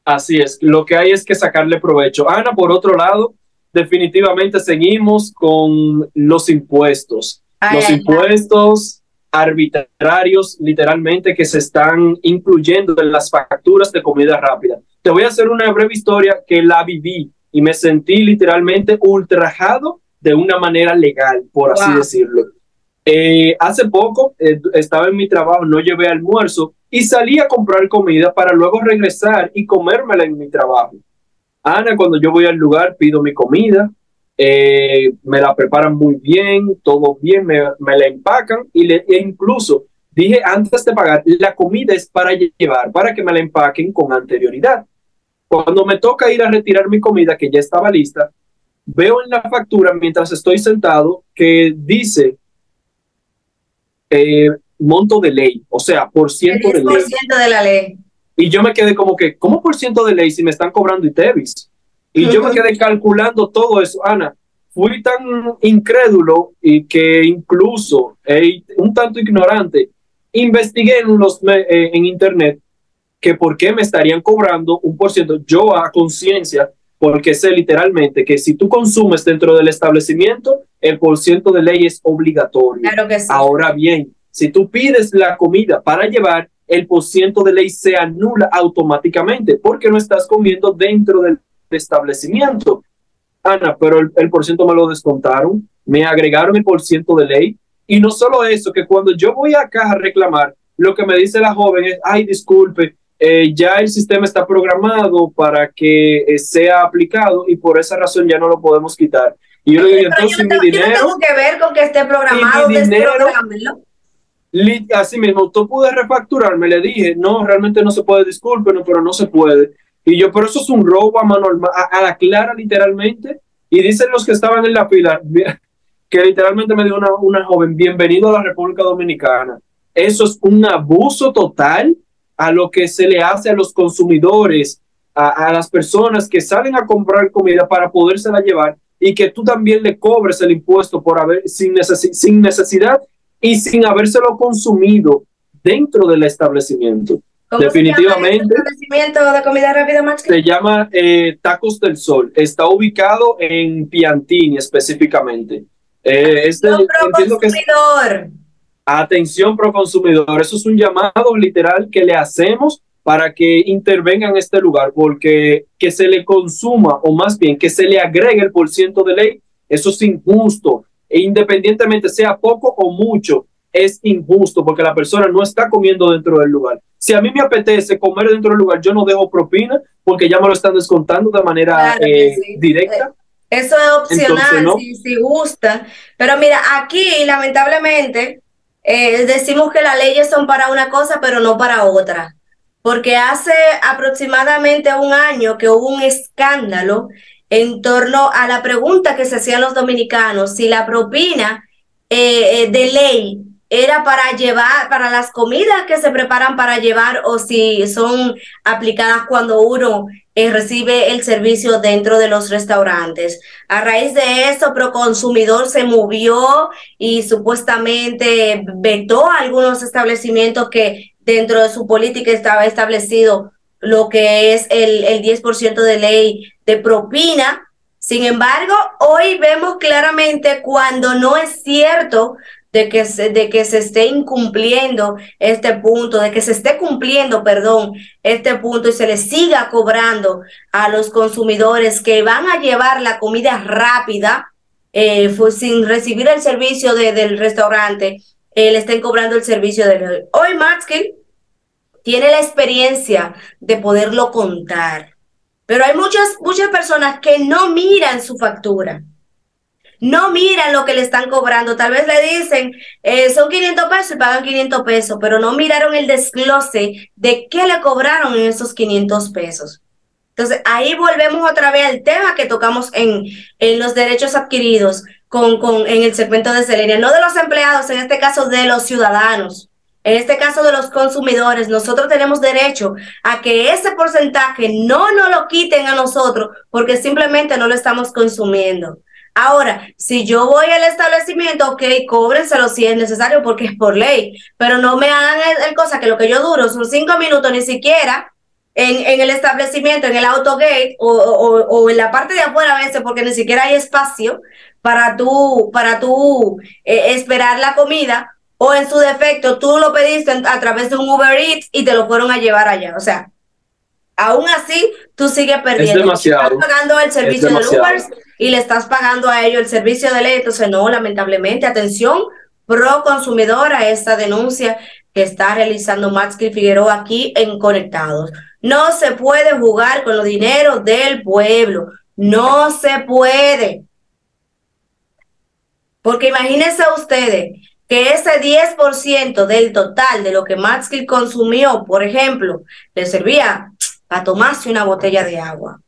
Así es, lo que hay es que sacarle provecho. Ana, por otro lado, definitivamente seguimos con los impuestos los impuestos arbitrarios, literalmente, que se están incluyendo en las facturas de comida rápida. Te voy a hacer una breve historia que la viví y me sentí literalmente ultrajado de una manera legal, por así decirlo. Eh, hace poco eh, estaba en mi trabajo, no llevé almuerzo y salí a comprar comida para luego regresar y comérmela en mi trabajo. Ana, cuando yo voy al lugar, pido mi comida, eh, me la preparan muy bien, todo bien, me, la empacan y le, e incluso dije antes de pagar, la comida es para llevar, para que me la empaquen con anterioridad. Cuando me toca ir a retirar mi comida, que ya estaba lista, veo en la factura mientras estoy sentado que dice eh, monto de ley, o sea, por ciento de ley. de la ley. Y yo me quedé como que, ¿cómo por ciento de ley si me están cobrando ITEVIS? Y yo me quedé calculando todo eso, Ana. Fui tan incrédulo y que incluso un tanto ignorante, investigué en, los, eh, en internet que por qué me estarían cobrando un por ciento, yo a conciencia, porque sé literalmente que si tú consumes dentro del establecimiento, el por ciento de ley es obligatorio. Claro que sí. Ahora bien, si tú pides la comida para llevar, el por ciento de ley se anula automáticamente porque no estás comiendo dentro del establecimiento. Ana, pero el, el por ciento me lo descontaron, me agregaron el por ciento de ley. Y no solo eso, que cuando yo voy acá a reclamar, lo que me dice la joven es, ay, disculpe, eh, ya el sistema está programado para que eh, sea aplicado y por esa razón ya no lo podemos quitar. Y yo le digo, entonces mi dinero... tengo que ver con que esté programado, mi dinero, Así mismo, tú pude refacturarme, le dije, no, realmente no se puede, discúlpenos, pero no se puede. Y yo, pero eso es un robo a mano a, la clara, literalmente. Y dicen los que estaban en la fila, que literalmente me dijo una, una joven, bienvenido a la República Dominicana. Eso es un abuso total a lo que se le hace a los consumidores, a, a las personas que salen a comprar comida para podérsela llevar y que tú también le cobres el impuesto por haber sin, sin necesidad y sin habérselo consumido dentro del establecimiento. Definitivamente. Se establecimiento de comida rápida, Max? Se llama eh, Tacos del Sol. Está ubicado en Piantini específicamente. Eh, este, entiendo que atención pro consumidor. Eso es un llamado literal que le hacemos para que intervenga en este lugar, porque que se le consuma, o más bien que se le agregue el por ciento de ley, eso es injusto e independientemente sea poco o mucho, es injusto porque la persona no está comiendo dentro del lugar. Si a mí me apetece comer dentro del lugar, yo no dejo propina porque ya me lo están descontando de manera eh, directa. Eh, eso es opcional, si, gusta. Pero mira, aquí lamentablemente eh, decimos que las leyes son para una cosa, pero no para otra. Porque hace aproximadamente un año que hubo un escándalo en torno a la pregunta que se hacían los dominicanos, si la propina eh, eh, de ley era para llevar, para las comidas que se preparan para llevar o si son aplicadas cuando uno eh, recibe el servicio dentro de los restaurantes. A raíz de eso, Proconsumidor se movió y supuestamente vetó a algunos establecimientos que dentro de su política estaba establecido lo que es el, el 10% de ley de propina. Sin embargo, hoy vemos claramente cuando no es cierto de que se, de que se esté incumpliendo este punto, de que se esté cumpliendo, perdón, este punto y se le siga cobrando a los consumidores que van a llevar la comida rápida, eh, sin recibir el servicio de, del restaurante, eh, le estén cobrando el servicio de hoy Maxkill tiene la experiencia de poderlo contar. Pero hay muchas, muchas personas que no miran su factura. No miran lo que le están cobrando. Tal vez le dicen, eh, son 500 pesos y pagan 500 pesos, pero no miraron el desglose de qué le cobraron en esos 500 pesos. Entonces, ahí volvemos otra vez al tema que tocamos en, en los derechos adquiridos con, con, en el segmento de Selenia, no de los empleados, en este caso de los ciudadanos. En este caso de los consumidores, nosotros tenemos derecho a que ese porcentaje no nos lo quiten a nosotros porque simplemente no lo estamos consumiendo. Ahora, si yo voy al establecimiento, ok, cóbrenselo si es necesario porque es por ley, pero no me hagan el, cosa que lo que yo duro son cinco minutos ni siquiera en, en el establecimiento, en el autogate o, o, en la parte de afuera a veces porque ni siquiera hay espacio para tú, para tú eh, esperar la comida o en su defecto tú lo pediste a través de un Uber Eats y te lo fueron a llevar allá. O sea, aún así tú sigues perdiendo. Es demasiado. Estás pagando el servicio de Uber y le estás pagando a ellos el servicio de ley. Entonces, no, lamentablemente, atención, pro consumidora, esta denuncia que está realizando Maxky Figueroa aquí en Conectados. No se puede jugar con los dineros del pueblo. No se puede. Porque imagínense ustedes que ese 10% del total de lo que Maxkill consumió, por ejemplo, le servía para tomarse una botella de agua.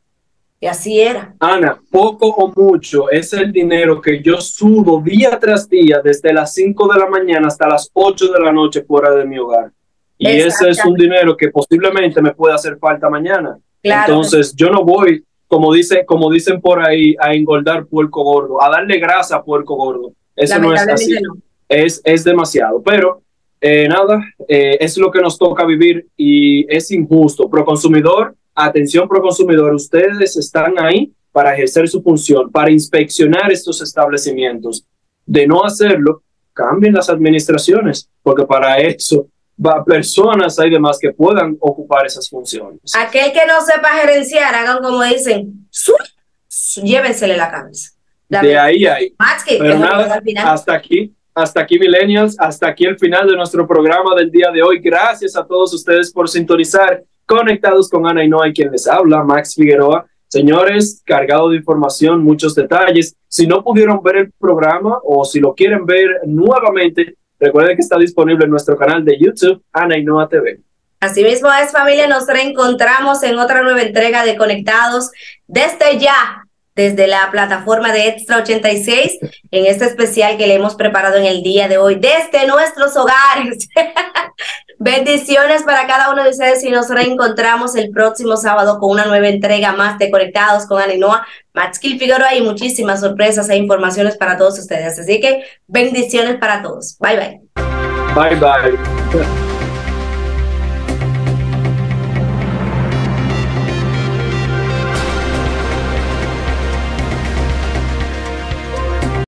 Y así era. Ana, poco o mucho es el dinero que yo sudo día tras día desde las 5 de la mañana hasta las 8 de la noche fuera de mi hogar. Y ese es un dinero que posiblemente me pueda hacer falta mañana. Entonces, yo no voy, como, dice, como dicen por ahí, a engordar puerco gordo, a darle grasa a puerco gordo. Eso no es así. Es, es demasiado. Pero eh, nada, eh, es lo que nos toca vivir y es injusto. Pro consumidor, atención pro consumidor, ustedes están ahí para ejercer su función, para inspeccionar estos establecimientos. De no hacerlo, cambien las administraciones, porque para eso va personas hay demás que puedan ocupar esas funciones. Aquel que no sepa gerenciar, hagan como dicen, llévensele la cabeza. de ahí hay. Pero nada, hasta aquí, hasta aquí millennials, hasta aquí el final de nuestro programa del día de hoy. Gracias a todos ustedes por sintonizar. Conectados con Ana y no hay quien les habla, Max Figueroa. Señores, cargado de información, muchos detalles. Si no pudieron ver el programa o si lo quieren ver nuevamente, recuerden que está disponible en nuestro canal de YouTube, Ana y Noa TV. Asimismo es familia, nos reencontramos en otra nueva entrega de Conectados desde ya, desde la plataforma de Extra 86, en este especial que le hemos preparado en el día de hoy, desde nuestros hogares. Bendiciones para cada uno de ustedes y nos reencontramos el próximo sábado con una nueva entrega más de Conectados con Aninoa, Maxkill Figueroa y muchísimas sorpresas e informaciones para todos ustedes. Así que bendiciones para todos. Bye bye. Bye bye.